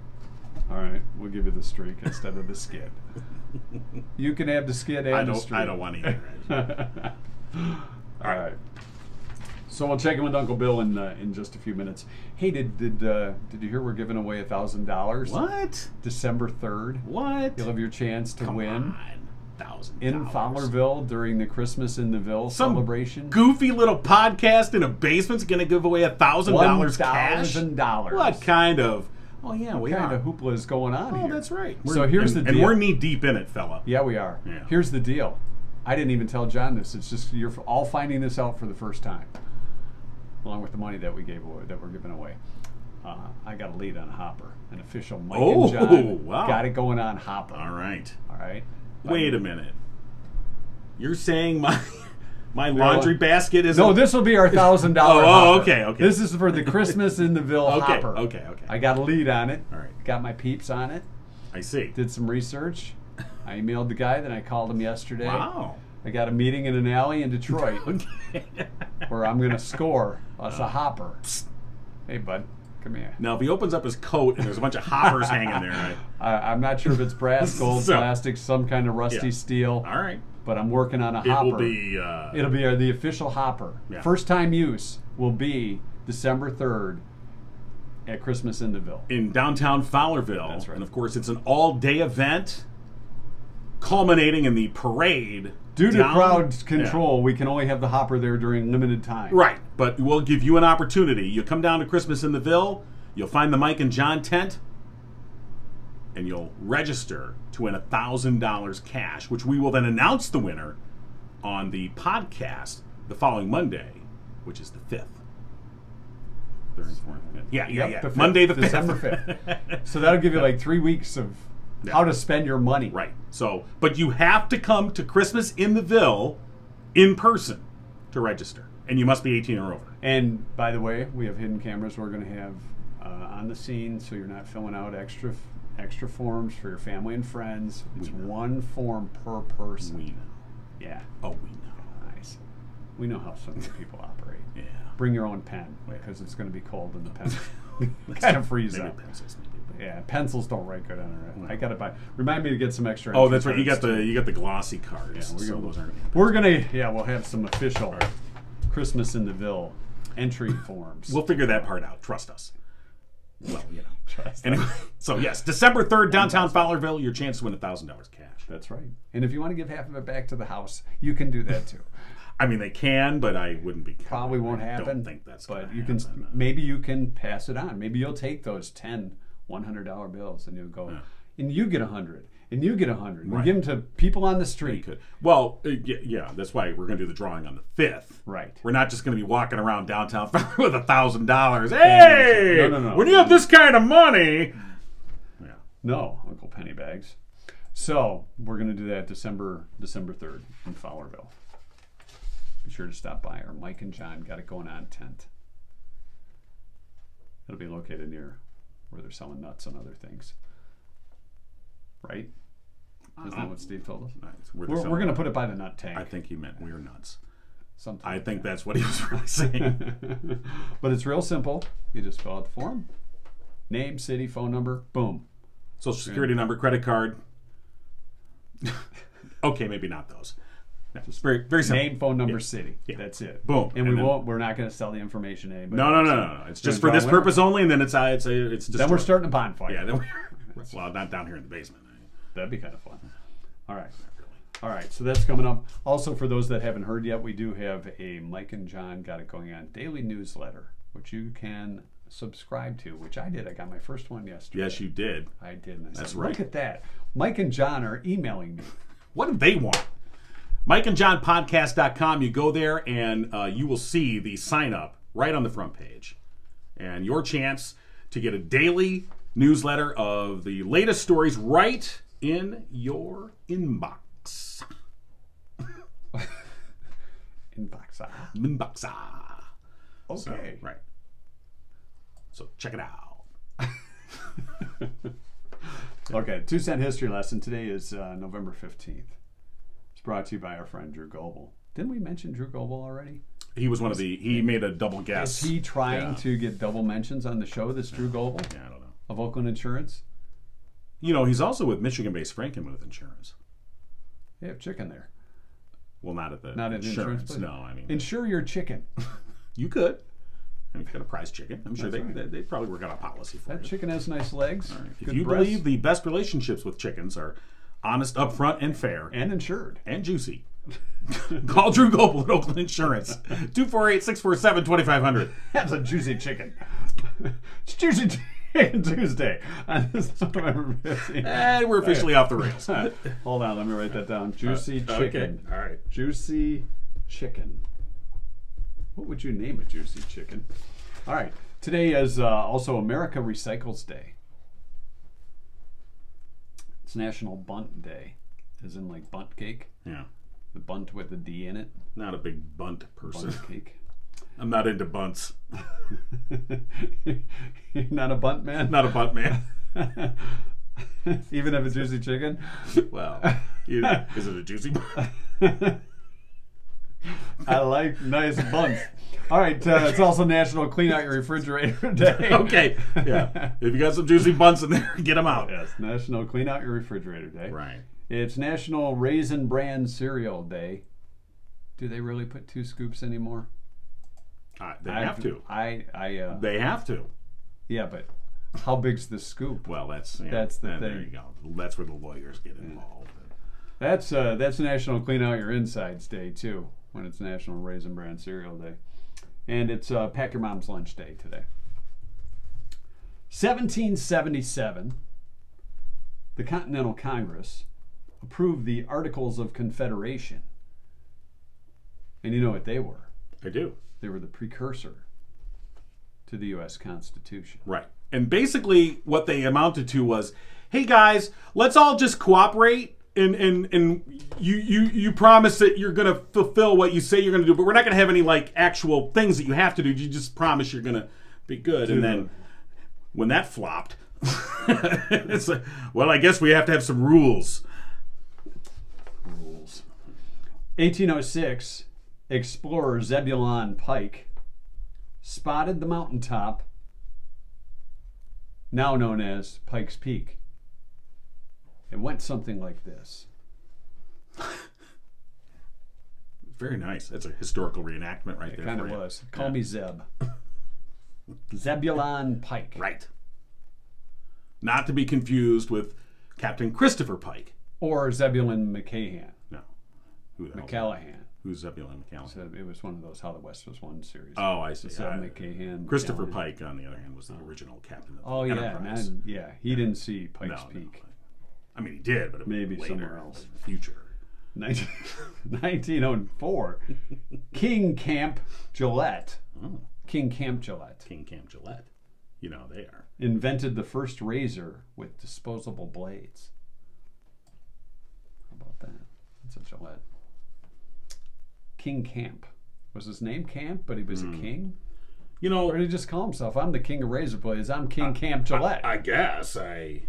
Speaker 1: All right, we'll give you the streak instead of the skid. You can have the skid and
Speaker 2: I don't
Speaker 1: streak.
Speaker 2: I don't want either.
Speaker 1: All right. So we'll check in with Uncle Bill in uh, in just a few minutes. Hey, did did uh, did you hear we're giving away a thousand dollars?
Speaker 2: What?
Speaker 1: December third.
Speaker 2: What?
Speaker 1: You'll have your chance to
Speaker 2: Come
Speaker 1: win.
Speaker 2: Thousand
Speaker 1: in. Fowlerville during the Christmas in the Ville
Speaker 2: Some
Speaker 1: celebration.
Speaker 2: goofy little podcast in a basement's gonna give away a thousand dollars cash.
Speaker 1: thousand dollars.
Speaker 2: What kind of? Oh yeah, we
Speaker 1: kind
Speaker 2: are.
Speaker 1: of hoopla is going on
Speaker 2: oh,
Speaker 1: here?
Speaker 2: that's right.
Speaker 1: So here's
Speaker 2: and,
Speaker 1: the
Speaker 2: and we're knee deep in it, fella.
Speaker 1: Yeah, we are.
Speaker 2: Yeah.
Speaker 1: Here's the deal. I didn't even tell Jon this. It's just you're all finding this out for the first time, along with the money that we gave away, that we're giving away. Uh, I got a lead on Hopper, an official Mike
Speaker 2: Oh,
Speaker 1: and Jon.
Speaker 2: wow.
Speaker 1: Got it going on Hopper.
Speaker 2: All right.
Speaker 1: All right.
Speaker 2: Wait a minute. You're saying my my laundry basket is
Speaker 1: No, this will be our thousand dollar.
Speaker 2: Oh, oh, okay, okay.
Speaker 1: This is for the Christmas in the Ville
Speaker 2: Okay,
Speaker 1: Hopper.
Speaker 2: okay, okay.
Speaker 1: I got a lead on it.
Speaker 2: All right.
Speaker 1: Got my peeps on it.
Speaker 2: I see.
Speaker 1: Did some research. I emailed the guy. Then I called him yesterday.
Speaker 2: Wow.
Speaker 1: I got a meeting in an alley in Detroit. Where I'm gonna score us a hopper. Hey, bud, come here.
Speaker 2: now, if he opens up his coat and there's a bunch of hoppers hanging there, right?
Speaker 1: I, I'm not sure if it's brass, gold,
Speaker 2: So-
Speaker 1: plastic, some kind of rusty
Speaker 2: Yeah.
Speaker 1: steel,
Speaker 2: All right.
Speaker 1: but I'm working on a
Speaker 2: It
Speaker 1: hopper.
Speaker 2: will be. Uh,
Speaker 1: It'll be uh, the official hopper.
Speaker 2: Yeah.
Speaker 1: First time use will be December 3rd at Christmas in the Ville.
Speaker 2: in downtown Fowlerville.
Speaker 1: That's right.
Speaker 2: And of course, it's an all-day event, culminating in the parade.
Speaker 1: Due to
Speaker 2: down-
Speaker 1: crowd
Speaker 2: Yeah.
Speaker 1: control, we can only have the hopper there during limited time.
Speaker 2: Right, but we'll give you an opportunity. You come down to Christmas in the Ville, you'll find the Mike and Jon tent, and you'll register to win $1,000 cash, which we will then announce the winner on the podcast the following Monday, which is the 5th. Third fourth. Yeah, yeah,
Speaker 1: Yep,
Speaker 2: yeah.
Speaker 1: the fifth,
Speaker 2: Monday the 5th.
Speaker 1: December 5th. So that'll give you like three weeks of
Speaker 2: Yeah.
Speaker 1: how to spend your money.
Speaker 2: Right. So, but you have to come to Christmas in the Ville in person to register, and you must be 18 or over.
Speaker 1: And by the way, we have hidden cameras we're going to have uh, on the scene, so you're not filling out extra extra forms for your family and friends. It's one form per person.
Speaker 2: We know.
Speaker 1: Yeah,
Speaker 2: Oh, we know.
Speaker 1: nice. We know how some people operate.
Speaker 2: Yeah.
Speaker 1: Bring your own pen because it's going to be cold in the pen. kind of freeze
Speaker 2: Maybe
Speaker 1: up.
Speaker 2: pencils.
Speaker 1: Yeah, pencils don't write good on it. I gotta buy. Remind me to get some extra.
Speaker 2: Oh, that's right. You got
Speaker 1: cards,
Speaker 2: the you got the glossy cards.
Speaker 1: Yeah, we're
Speaker 2: so
Speaker 1: gonna,
Speaker 2: those aren't.
Speaker 1: we're gonna. Yeah, we'll have some official Christmas in the Ville entry forms.
Speaker 2: We'll figure that part out. Trust us. well, you know. Anyway, so yes, December 3rd, downtown Fowlerville, your chance to win $1,000 cash.
Speaker 1: That's right. And if you want to give half of it back to the house, you can do that too.
Speaker 2: I mean, they can, but I wouldn't be.
Speaker 1: Probably won't
Speaker 2: I
Speaker 1: happen.
Speaker 2: don't think that's
Speaker 1: But you can maybe you can pass it on. Maybe you'll take those 10 $100 bills and you'll go and you get a 100 and you get a 100 and
Speaker 2: Right.
Speaker 1: give them to people on the street.
Speaker 2: could. Well, uh, yeah, yeah, that's why we're going to do the drawing on the 5th.
Speaker 1: Right.
Speaker 2: We're not just going to be walking around downtown with a thousand dollars. Hey,
Speaker 1: No, no, no.
Speaker 2: when you have this kind of money, yeah,
Speaker 1: No, Uncle Pennybags. So we're gonna do that December December third in Fowlerville. Be sure to stop by. Our Mike and Jon got it going on tent. It'll be located near where they're selling nuts and other things. Right? Isn't that uh-huh. what Steve told us?
Speaker 2: Nice. We're,
Speaker 1: We're, we're gonna put it by the nut tank.
Speaker 2: I think he meant we're nuts.
Speaker 1: Something.
Speaker 2: I think that's what he was really saying.
Speaker 1: but it's real simple. You just fill out the form. Name, city, phone number, boom.
Speaker 2: Social security number, credit card. okay, maybe not those. It's very, very simple.
Speaker 1: Name, phone number,
Speaker 2: Yeah.
Speaker 1: city.
Speaker 2: Yeah.
Speaker 1: That's it.
Speaker 2: Boom.
Speaker 1: And, we
Speaker 2: then-
Speaker 1: won't. We're not going to sell the information to anybody.
Speaker 2: No, no, no, no, no. It's just for this purpose only, and then it's uh, it's uh, it's just
Speaker 1: Then we're starting a bonfire.
Speaker 2: Yeah, then we're well, not down here in the basement.
Speaker 1: That'd be kind of fun. All right. All right. So that's coming up. Also, for those that haven't heard yet, we do have a Mike and Jon got it going on daily newsletter, which you can subscribe to. Which I did. I got my first one yesterday.
Speaker 2: Yes, you did.
Speaker 1: I did. And I
Speaker 2: That's
Speaker 1: said,
Speaker 2: right.
Speaker 1: Look at that. Mike and Jon are emailing me.
Speaker 2: What do they want? Mike and Jon Podcast.com. You go there and uh, you will see the sign up right on the front page. And your chance to get a daily newsletter of the latest stories right in your inbox.
Speaker 1: Inbox. ah.
Speaker 2: Inbox. ah. So,
Speaker 1: Okay.
Speaker 2: right. So check it out.
Speaker 1: Okay, two cent history lesson. Today is uh, November 15th. It's brought to you by our friend Drew Goebel. Didn't we mention Drew Goebel already?
Speaker 2: He was one of the, he made a double guess.
Speaker 1: Is he trying
Speaker 2: Yeah.
Speaker 1: to get double mentions on the show? This Drew Goebel
Speaker 2: Yeah, I don't know.
Speaker 1: of Oakland Insurance?
Speaker 2: You know, he's also with Michigan based Frankenmuth Insurance.
Speaker 1: They have chicken there.
Speaker 2: Well, not at the
Speaker 1: Not at the insurance place?
Speaker 2: No, I mean,
Speaker 1: Insure your chicken.
Speaker 2: you could. And if you got a prize chicken, I'm sure they, they, they'd probably work out a policy for
Speaker 1: That
Speaker 2: you.
Speaker 1: chicken has nice legs.
Speaker 2: If
Speaker 1: good
Speaker 2: you
Speaker 1: breasts,
Speaker 2: believe the best relationships with chickens are honest, upfront, and fair, and,
Speaker 1: insured, and
Speaker 2: juicy, call Drew Goebel at Oakland Insurance. 248 647 2500.
Speaker 1: That's a juicy chicken. it's Juicy Chicken Tuesday on this November 15th.
Speaker 2: And we're officially off the rails.
Speaker 1: Hold on, let me write that down. Juicy
Speaker 2: Okay,
Speaker 1: chicken.
Speaker 2: All right.
Speaker 1: Juicy chicken. What would you name a juicy chicken? All right. Today is uh, also America Recycles Day. It's National Bundt Day, as in like bundt cake.
Speaker 2: Yeah.
Speaker 1: The bundt with the D in it.
Speaker 2: Not a big bundt person.
Speaker 1: Bundt cake.
Speaker 2: I'm not into bundts.
Speaker 1: You're not a bundt man?
Speaker 2: Not a bundt man.
Speaker 1: Even if it's juicy chicken?
Speaker 2: Well, you- is it a juicy bundt?
Speaker 1: I like nice buns. All right, uh, it's also National Clean Out Your Refrigerator Day.
Speaker 2: Okay. Yeah. If you got some juicy buns in there, get them out.
Speaker 1: Yes, National Clean Out Your Refrigerator Day.
Speaker 2: Right.
Speaker 1: It's National Raisin Bran Cereal Day. Do they really put two scoops anymore?
Speaker 2: Uh, they
Speaker 1: I-
Speaker 2: have to.
Speaker 1: I, I, uh,
Speaker 2: They have to.
Speaker 1: yeah, but how big's the scoop?
Speaker 2: Well, that's yeah,
Speaker 1: That's the
Speaker 2: and There you go. That's where the lawyers get involved.
Speaker 1: That's uh, that's National Clean Out Your Insides Day too, when it's National Raisin Bran Cereal Day, and it's uh, Pack Your Mom's Lunch Day today. 1777, the Continental Congress approved the Articles of Confederation, and you know what they were?
Speaker 2: I do.
Speaker 1: They were the precursor to the U.S. Constitution.
Speaker 2: Right. And basically, what they amounted to was, "Hey guys, let's all just cooperate." And, and, and you, you, you promise that you're going to fulfill what you say you're going to do, but we're not going to have any like actual things that you have to do. You just promise you're going to be good. and then when that flopped, it's like, well, I guess we have to have some rules.
Speaker 1: rules. 1806, explorer Zebulon Pike spotted the mountaintop now known as Pike's Peak. It went something like this.
Speaker 2: Very nice. That's a historical reenactment right
Speaker 1: It
Speaker 2: there.
Speaker 1: kind of was. Call me Zeb. Zebulon Pike.
Speaker 2: Right. Not to be confused with Captain Christopher Pike.
Speaker 1: Or Zebulon Macahan.
Speaker 2: No. Who
Speaker 1: McCallahan.
Speaker 2: Who's Zebulon McCallum?
Speaker 1: So it was one of those How the West Was Won series.
Speaker 2: Oh, I see. Uh,
Speaker 1: Macahan.
Speaker 2: Christopher
Speaker 1: McCallahan.
Speaker 2: Pike, on the other hand, was the original captain of the
Speaker 1: Oh yeah,
Speaker 2: Enterprise.
Speaker 1: man, yeah. He didn't see Pikes
Speaker 2: no.
Speaker 1: Peak.
Speaker 2: I mean, he did, but
Speaker 1: Maybe
Speaker 2: later
Speaker 1: somewhere else.
Speaker 2: in the future.
Speaker 1: 19, 1904. King Camp Gillette.
Speaker 2: Oh,
Speaker 1: King Camp Gillette
Speaker 2: King Camp Gillette. You know they are.
Speaker 1: invented the first razor with disposable blades. How about that? That's a Gillette. King Camp. Was his name Camp, but he was
Speaker 2: Hmm.
Speaker 1: a king?
Speaker 2: You know,
Speaker 1: Or did he just call himself, I'm the king of razor blades, I'm King Camp Gillette?
Speaker 2: I guess I.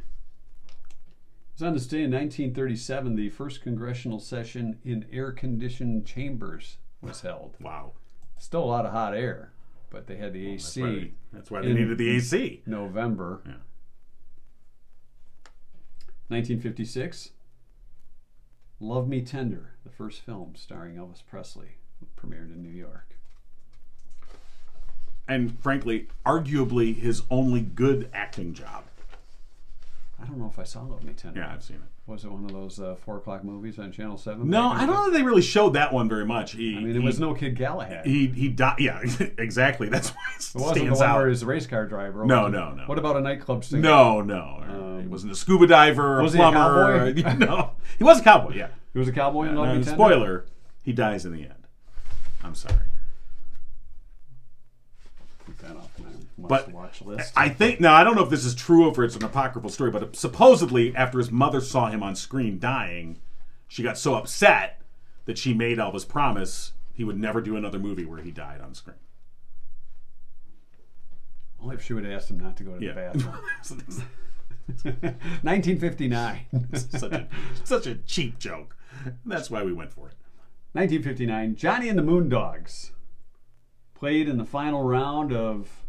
Speaker 1: It's on this day in 1937, the first congressional session in air conditioned chambers was held.
Speaker 2: Wow.
Speaker 1: Still a lot of hot air, but they had the
Speaker 2: That's
Speaker 1: AC
Speaker 2: why they, that's why they needed the AC.
Speaker 1: November.
Speaker 2: Yeah.
Speaker 1: 1956, Love Me Tender, the first film starring Elvis Presley, premiered in New York.
Speaker 2: And frankly, arguably his only good acting job.
Speaker 1: I don't know if I saw Love Me Tender.
Speaker 2: Yeah, I've seen it.
Speaker 1: Was it one of those uh, four o'clock movies on Channel Seven?
Speaker 2: No, I don't know that they really showed that one very much. He.
Speaker 1: I mean, it
Speaker 2: he,
Speaker 1: was no Kid Galahad.
Speaker 2: He he died. Yeah, exactly. That's why it
Speaker 1: it wasn't the
Speaker 2: stands
Speaker 1: one
Speaker 2: out.
Speaker 1: where he's a race car driver.
Speaker 2: No, no, no.
Speaker 1: What about a nightclub singer?
Speaker 2: No, no. he wasn't a scuba diver,
Speaker 1: Was he a cowboy?
Speaker 2: no, he was a cowboy. Yeah.
Speaker 1: He was a cowboy in Love Me Tender.
Speaker 2: spoiler: he dies in the end. I'm sorry.
Speaker 1: Keep that off my
Speaker 2: But
Speaker 1: must-watch list.
Speaker 2: I think now I don't know if this is true or if it's an apocryphal story, but supposedly after his mother saw him on screen dying, she got so upset that she made Elvis promise he would never do another movie where he died on screen.
Speaker 1: Only if she would have asked him not to go to
Speaker 2: Yeah.
Speaker 1: the bathroom. 1959.
Speaker 2: such a such a cheap joke. That's why we went for it.
Speaker 1: 1959, Johnny and the Moondogs played in the final round of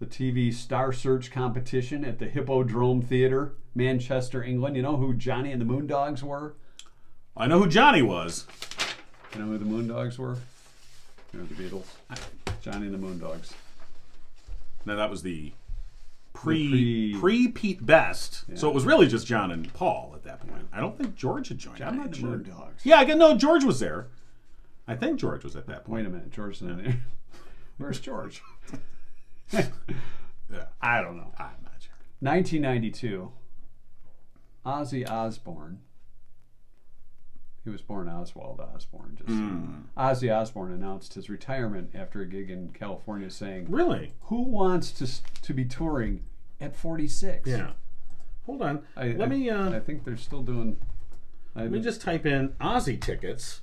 Speaker 1: the TV Star Search competition at the Hippodrome Theatre, Manchester, England. You know who Johnny and the Moondogs were?
Speaker 2: I know who Johnny was.
Speaker 1: You know who the Moondogs were? You know the Beatles. Johnny and the Moondogs.
Speaker 2: Now that was the pre
Speaker 1: pre-
Speaker 2: pre Pete Best. So it was really just John and Paul at that point. I don't think George had joined.
Speaker 1: John
Speaker 2: I'm
Speaker 1: and the
Speaker 2: sure.
Speaker 1: Moondogs.
Speaker 2: Yeah, I no. George was there. I think George was at that point.
Speaker 1: Wait a minute, George's not there. Where's George?
Speaker 2: Yeah,
Speaker 1: I don't know.
Speaker 2: I'm not sure.
Speaker 1: 1992, Ozzy Osbourne. He was born Oswald Osbourne. Just know. Ozzy Osbourne announced his retirement after a gig in California, saying,
Speaker 2: Really?
Speaker 1: "Who wants to to be touring at 46?"
Speaker 2: Yeah. Hold on.
Speaker 1: I,
Speaker 2: let
Speaker 1: I-
Speaker 2: me. Uh,
Speaker 1: I think they're still doing. I
Speaker 2: Let me just type in Ozzy tickets.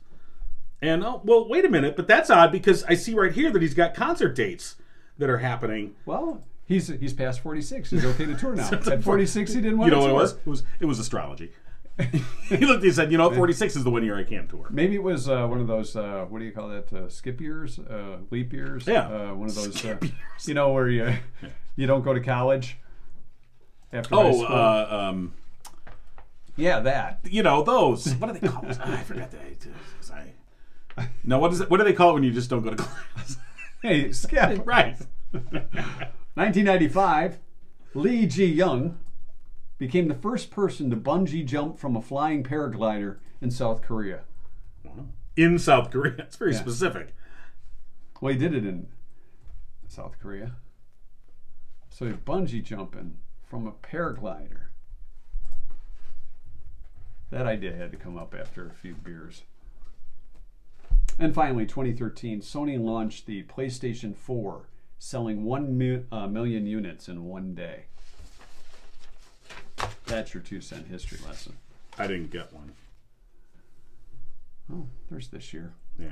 Speaker 2: And oh, well, wait a minute, but that's odd because I see right here that he's got concert dates that are happening.
Speaker 1: well. He's he's past 46. He's okay to tour now. At 46, he didn't want to.
Speaker 2: You know
Speaker 1: to
Speaker 2: what it
Speaker 1: tour.
Speaker 2: was? It was it was astrology. he looked. He said, "You know, 46 is the one year I can't tour."
Speaker 1: Maybe it was uh, one of those. Uh, what do you call that? Uh, skip years, uh, leap years.
Speaker 2: Yeah.
Speaker 1: Uh, one of those. Uh. You know where you you don't go to college after high
Speaker 2: Oh,
Speaker 1: school.
Speaker 2: uh, um,
Speaker 1: yeah, that.
Speaker 2: you know those. What do they call? I forgot that. I, no, what is it? What do they call it when you just don't go to class?
Speaker 1: Hey, skip.
Speaker 2: right.
Speaker 1: 1995, Lee Ji Young became the first person to bungee jump from a flying paraglider in South Korea.
Speaker 2: In South Korea, it's very
Speaker 1: Yeah.
Speaker 2: specific.
Speaker 1: Well, he did it in South Korea. So he's bungee jumping from a paraglider. That idea had to come up after a few beers. And finally, 2013, Sony launched the PlayStation 4, selling 1 mi- uh, million units in one day. That's your two cent history lesson.
Speaker 2: I didn't get one.
Speaker 1: Oh, there's this year.
Speaker 2: Yeah.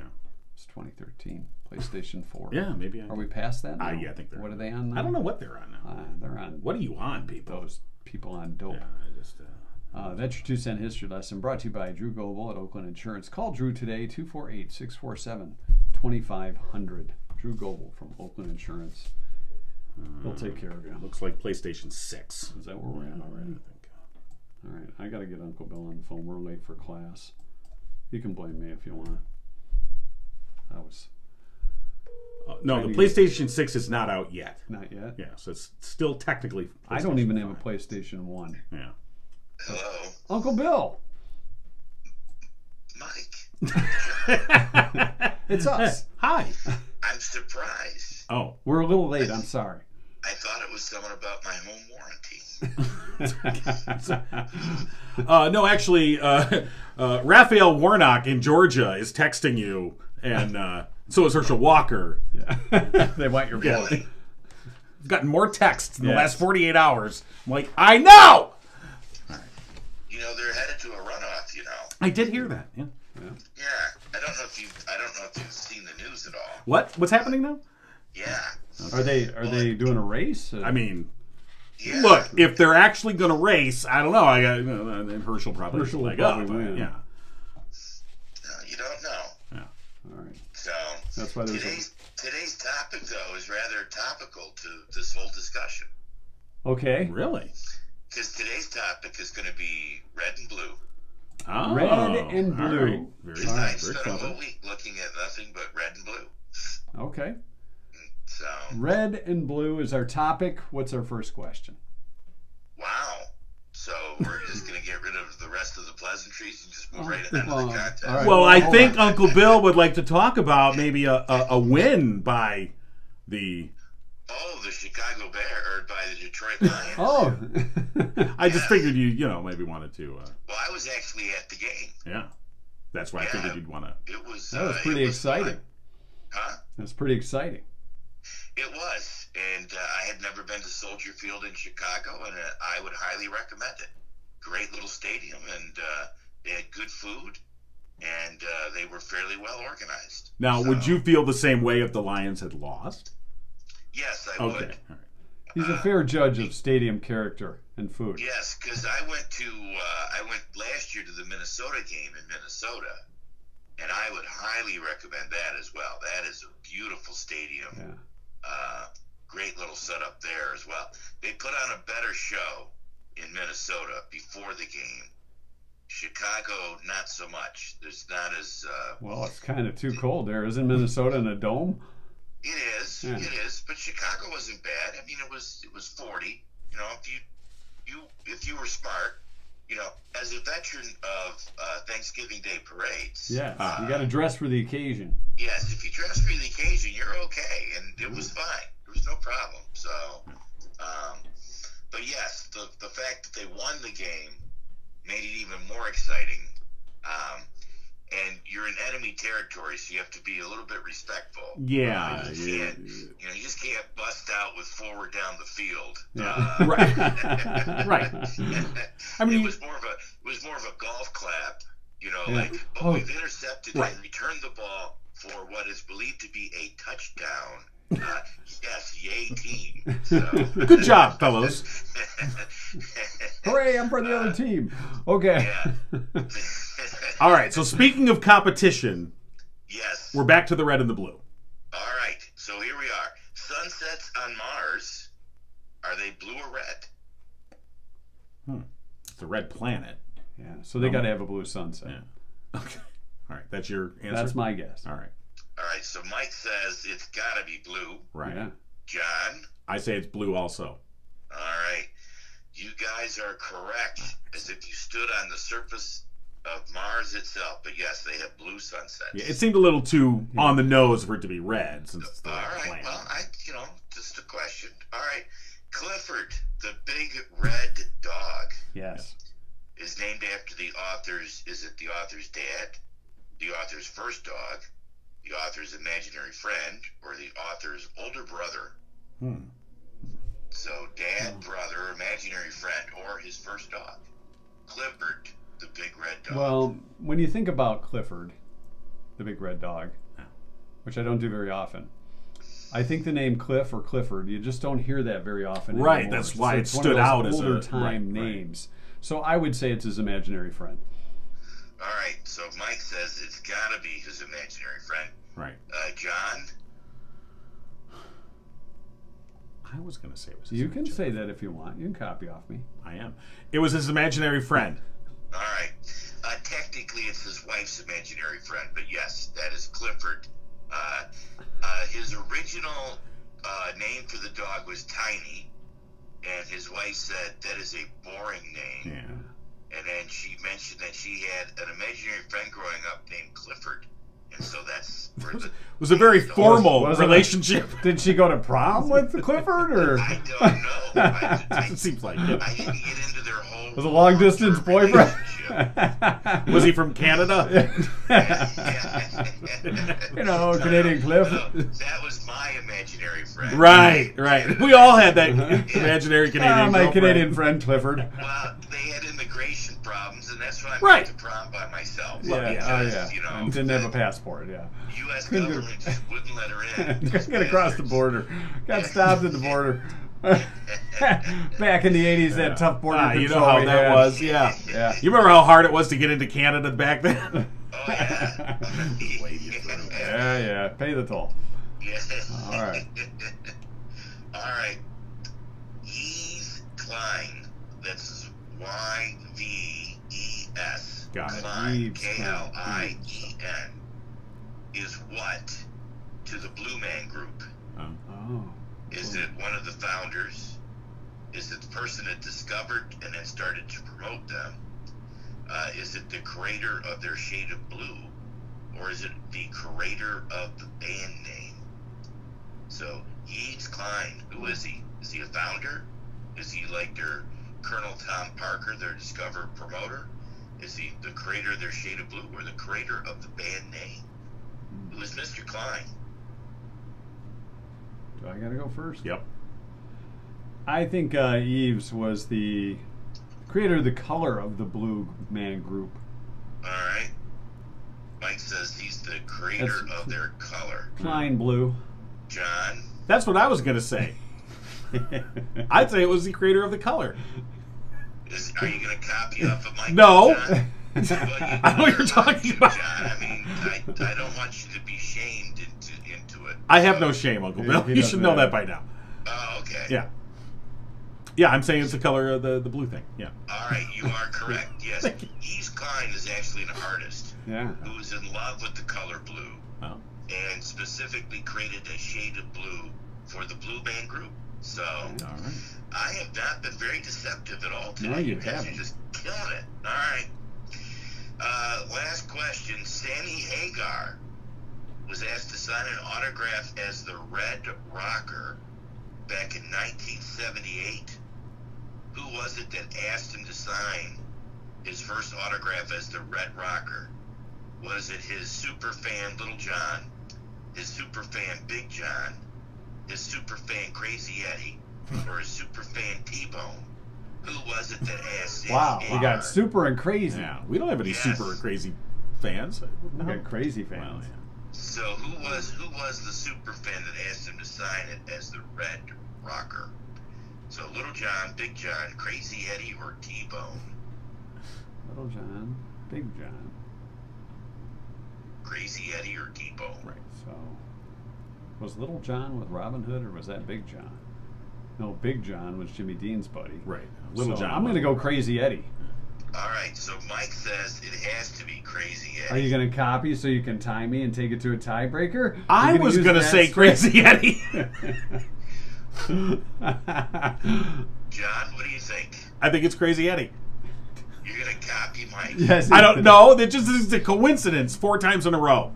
Speaker 1: It's 2013. PlayStation 4.
Speaker 2: Yeah, maybe. I,
Speaker 1: Are we past that?
Speaker 2: Uh, yeah, I think they're.
Speaker 1: What are they on now?
Speaker 2: I don't know what they're on now.
Speaker 1: Uh, they're on
Speaker 2: What are you on, people?
Speaker 1: those people on dope.
Speaker 2: Yeah, I just. Uh,
Speaker 1: Uh, that's your two cent history lesson brought to you by Drew Goble at Oakland Insurance. Call Drew today, 248 647 2500. Drew Goble from Oakland Insurance. He'll take care of you.
Speaker 2: looks like PlayStation Six.
Speaker 1: Is that where we're at already?
Speaker 2: I think.
Speaker 1: All right, I got to get Uncle Bill on the phone. We're late for class. You can blame me if you want. I was.
Speaker 2: Uh, no, the PlayStation 6 is not out yet.
Speaker 1: Not yet.
Speaker 2: Yeah, so it's still technically.
Speaker 1: I don't even have a PlayStation 1.
Speaker 2: Yeah.
Speaker 5: Hello,
Speaker 1: Uncle Bill,
Speaker 5: Mike.
Speaker 1: it's us.
Speaker 2: Hi.
Speaker 5: I'm surprised.
Speaker 2: Oh.
Speaker 1: We're a little late. I'm sorry.
Speaker 5: I thought it was someone about my home warranty.
Speaker 2: Uh, no, actually, uh, uh, Raphael Warnock in Georgia is texting you, and uh, so is Herschel Walker.
Speaker 1: Yeah. they want your vote.
Speaker 5: Really?
Speaker 2: I've gotten more texts in the last 48 hours. I'm like, I know!
Speaker 5: You know they're headed to a runoff. You know.
Speaker 2: I did hear that. Yeah.
Speaker 5: Yeah. I don't know if you. I don't know if you've seen the news at all.
Speaker 2: What? What's happening now?
Speaker 5: Yeah.
Speaker 1: Are they are they doing a race?
Speaker 2: I mean,
Speaker 5: Yeah.
Speaker 2: look, if they're actually going to race, I don't know. I got, you know, then Herschel probably
Speaker 1: Herschel will
Speaker 2: leg
Speaker 1: probably
Speaker 2: but,
Speaker 1: win.
Speaker 2: Yeah.
Speaker 5: Uh, you don't know. Yeah.
Speaker 1: All right.
Speaker 5: So
Speaker 1: That's why there's a-
Speaker 5: today's today's topic though is rather topical to this whole discussion
Speaker 1: Okay.
Speaker 2: Really?
Speaker 5: because today's topic is going to be red and blue.
Speaker 2: Oh,
Speaker 1: Red and blue.
Speaker 2: right. Very,
Speaker 1: All
Speaker 5: I
Speaker 1: right,
Speaker 2: very
Speaker 5: spent a
Speaker 2: clever.
Speaker 5: whole week looking at nothing but red and blue.
Speaker 1: Okay.
Speaker 5: So
Speaker 1: Red and blue is our topic. What's our first question?
Speaker 5: wow. So we're just going to get rid of the rest of the pleasantries and just move oh, right ahead to
Speaker 1: well,
Speaker 5: the contest.
Speaker 1: all right.
Speaker 2: Well, I
Speaker 1: hold
Speaker 2: think
Speaker 1: on.
Speaker 2: Uncle Bill would like to talk about maybe a, a, a win by the.
Speaker 5: Oh, the Chicago Bear or by the Detroit Lions.
Speaker 1: Oh.
Speaker 2: I just figured you, you know, maybe wanted to. Uh,
Speaker 5: Well, I was actually at the game.
Speaker 2: yeah, that's why I figured you'd want to.
Speaker 5: It was.
Speaker 1: that was
Speaker 5: uh,
Speaker 1: pretty
Speaker 5: it was
Speaker 1: exciting.
Speaker 5: fun. Huh?
Speaker 1: That's pretty exciting.
Speaker 5: It was, and uh, I had never been to Soldier Field in Chicago, and uh, I would highly recommend it. Great little stadium, and uh, they had good food, and uh, they were fairly well organized.
Speaker 2: Now, would you feel the same way if the Lions had lost?
Speaker 5: Yes, I
Speaker 2: Okay.
Speaker 5: would.
Speaker 2: all right.
Speaker 1: He's a fair judge of stadium character and food.
Speaker 5: Yes, because I went to uh, I went last year to the Minnesota game in Minnesota, and I would highly recommend that as well. That is a beautiful stadium.
Speaker 1: Yeah.
Speaker 5: Uh, great little setup there as well. They put on a better show in Minnesota before the game. Chicago, not so much. There's not as uh,
Speaker 1: Well, it's kind of too cold there. Isn't Minnesota in a dome?
Speaker 5: It is.
Speaker 1: Yeah.
Speaker 5: It is. But Chicago wasn't bad. I mean, it was it was 40. You know, if you you if you were smart, you know, as a veteran of uh, Thanksgiving Day parades.
Speaker 1: Yes.
Speaker 2: Ah.
Speaker 1: you got to dress for the occasion.
Speaker 5: Yes, if you dress for the occasion, you're okay, and it was fine. There was no problem. So, um, but yes, the the fact that they won the game made it even more exciting. Um, and you're in enemy territory, so you have to be a little bit respectful.
Speaker 2: Yeah.
Speaker 5: Uh, you
Speaker 2: yeah.
Speaker 5: you know, you just can't bust out with forward down the field.
Speaker 1: Yeah.
Speaker 5: Uh,
Speaker 2: Right. right. I mean,
Speaker 5: it was more of a it was more of a golf clap, you know,
Speaker 1: Yeah.
Speaker 5: like oh,
Speaker 1: Oh.
Speaker 5: we've intercepted
Speaker 2: Right.
Speaker 5: and returned the ball for what is believed to be a touchdown. Uh, yes, yay team. So,
Speaker 2: Good job, fellows.
Speaker 1: Hooray! I'm for the other team. Okay.
Speaker 5: Yeah.
Speaker 2: All right. So speaking of competition,
Speaker 5: yes.
Speaker 2: we're back to the red and the blue.
Speaker 5: All right. So here we are. Sunsets on Mars. Are they blue or red?
Speaker 2: It's a red planet.
Speaker 1: yeah. So they got to have a blue sunset.
Speaker 2: Yeah. Okay. All right. That's your answer.
Speaker 1: That's my guess.
Speaker 2: All right.
Speaker 5: All right. So Mike says it's got to be blue.
Speaker 2: Right.
Speaker 1: Yeah.
Speaker 5: John.
Speaker 2: I say it's blue also.
Speaker 5: All right. You guys are correct, as if you stood on the surface of Mars itself. But yes, they have blue sunsets.
Speaker 2: Yeah, it seemed a little too on the nose for it to be red since it's the
Speaker 5: All
Speaker 2: red planet.
Speaker 5: Well, I, you know, just a question. All right. Clifford, the big red dog,
Speaker 1: Yes.
Speaker 5: is named after the author's. Is it the author's dad, the author's first dog, the author's imaginary friend, or the author's older brother?
Speaker 2: Hmm.
Speaker 5: So, dad, brother, imaginary friend, or his first dog. Clifford, the big red dog.
Speaker 1: Well, when you think about Clifford, the big red dog, which I don't do very often, I think the name Cliff or Clifford, you just don't hear that very often.
Speaker 2: Right,
Speaker 1: anymore.
Speaker 2: that's why it
Speaker 1: it's one
Speaker 2: stood
Speaker 1: of those
Speaker 2: out as a-
Speaker 1: older time
Speaker 2: right, right.
Speaker 1: names. So I would say it's his imaginary friend.
Speaker 5: All right. So Mike says it's got to be his imaginary friend.
Speaker 2: Right.
Speaker 5: Uh, John.
Speaker 2: I was going to say it was his
Speaker 1: You can say that if you want. You can copy off me.
Speaker 2: I am. It was his imaginary friend.
Speaker 5: All right. Uh, technically, it's his wife's imaginary friend, but yes, that is Clifford. Uh, uh, his original uh, name for the dog was Tiny, and his wife said that is a boring name.
Speaker 2: Yeah.
Speaker 5: And then she mentioned that she had an imaginary friend growing up named Clifford, and so that's where the
Speaker 2: It was a very formal
Speaker 1: was it a-
Speaker 2: relationship.
Speaker 1: Did she go to prom with Clifford, or
Speaker 5: I don't know. I, I,
Speaker 2: it seems like it.
Speaker 5: I didn't get into their whole.
Speaker 1: was a long distance boyfriend?
Speaker 2: Was he from Canada?
Speaker 1: you know, Canadian Cliff.
Speaker 5: No, that was my imaginary friend.
Speaker 2: right, right. We all had that imaginary Canadian.
Speaker 1: Ah, my
Speaker 2: girlfriend.
Speaker 1: Canadian friend Clifford.
Speaker 5: Well, they had immigration problems, and that's why I
Speaker 2: Right.
Speaker 5: went to prom by myself.
Speaker 1: Yeah,
Speaker 5: because,
Speaker 1: oh yeah.
Speaker 5: You know,
Speaker 1: And didn't have a passport. Yeah.
Speaker 5: U.S.
Speaker 1: Couldn't
Speaker 5: government just wouldn't let her in.
Speaker 1: Just get across the border. Got stopped at the border. Back in the '80s, that tough border
Speaker 2: Ah, you know
Speaker 1: control
Speaker 2: how that
Speaker 1: had.
Speaker 2: was, yeah.
Speaker 1: Yeah.
Speaker 2: You remember how hard it was to get into Canada back then?
Speaker 5: Oh yeah.
Speaker 2: Wave you through.
Speaker 1: Yeah, yeah. Pay the toll.
Speaker 5: Yeah.
Speaker 1: All right.
Speaker 5: All right. Yves Klein. That's Y V E S.
Speaker 2: Got it.
Speaker 5: Klein. K L I E N. Is what to the Blue Man Group?
Speaker 1: Oh.
Speaker 5: Is it one of the founders? Is it the person that discovered and then started to promote them? Uh, is it the creator of their shade of blue? Or is it the creator of the band name? So, Yves Klein, who is he? Is he a founder? Is he like their Colonel Tom Parker, their Discover promoter? Is he the creator of their shade of blue or the creator of the band name? Who is Mr. Klein?
Speaker 1: Do I gotta go first?
Speaker 2: Yep.
Speaker 1: I think uh, Eves was the creator of the color of the Blue Man Group.
Speaker 5: All right. Mike says he's the creator
Speaker 1: That's-
Speaker 5: of their color.
Speaker 1: Klein Blue.
Speaker 5: John,
Speaker 2: That's what I was gonna say. I'd say it was the creator of the color.
Speaker 5: Is are you going to copy off of Mike?
Speaker 2: No.
Speaker 5: John? Well, you
Speaker 2: I know what you're talking about.
Speaker 5: to, John. I mean, I, I don't want you to be shamed into into it.
Speaker 2: I have
Speaker 5: So-
Speaker 2: no shame, Uncle Bill.
Speaker 1: he
Speaker 2: You should know
Speaker 1: have-
Speaker 2: that by now.
Speaker 5: Oh, okay.
Speaker 2: Yeah. Yeah, I'm saying it's the color of the, the blue thing. Yeah.
Speaker 5: All right, you are correct. Yes,
Speaker 2: Thank you.
Speaker 5: Yves Klein is actually an artist
Speaker 1: Yeah.
Speaker 5: who is in love with the color blue
Speaker 2: Oh.
Speaker 5: and specifically created a shade of blue for the Blue Man Group. So.
Speaker 2: All right.
Speaker 5: I have not been very deceptive at all today.
Speaker 1: No, you haven't.
Speaker 5: are just killing it. All right. Uh, last question. Sammy Hagar was asked to sign an autograph as the Red Rocker back in 1978. Who was it that asked him to sign his first autograph as the Red Rocker? Was it his super fan Little John, his super fan Big John, his super fan Crazy Eddie, or his super fan T-Bone? Who was it that asked Sammy
Speaker 1: Wow. We got super and crazy.
Speaker 2: Yeah. We don't have any
Speaker 5: Yes.
Speaker 2: super crazy fans.
Speaker 1: We got crazy fans.
Speaker 2: Well, yeah.
Speaker 5: So who was who was the super fan that asked him to sign it as the Red Rocker? So Little John, Big John, Crazy Eddie, or T-Bone?
Speaker 1: Little John, Big John.
Speaker 5: Crazy Eddie or T-Bone?
Speaker 2: Right.
Speaker 1: So, was Little John with Robin Hood or was that Big John? No, Big John was Jimmy Dean's buddy.
Speaker 2: Right. Little
Speaker 1: So
Speaker 2: John.
Speaker 1: I'm going to go Crazy Eddie.
Speaker 5: All right. So Mike says it has to be Crazy Eddie.
Speaker 1: Are you going to copy so you can tie me and take it to a tiebreaker?
Speaker 2: I
Speaker 1: You're
Speaker 2: was going to say
Speaker 1: script?
Speaker 2: Crazy Eddie.
Speaker 5: John, what do you think?
Speaker 2: I think it's Crazy Eddie.
Speaker 5: You're gonna copy Mike?
Speaker 1: yes.
Speaker 2: I don't know. That just is a coincidence. Four times in a row.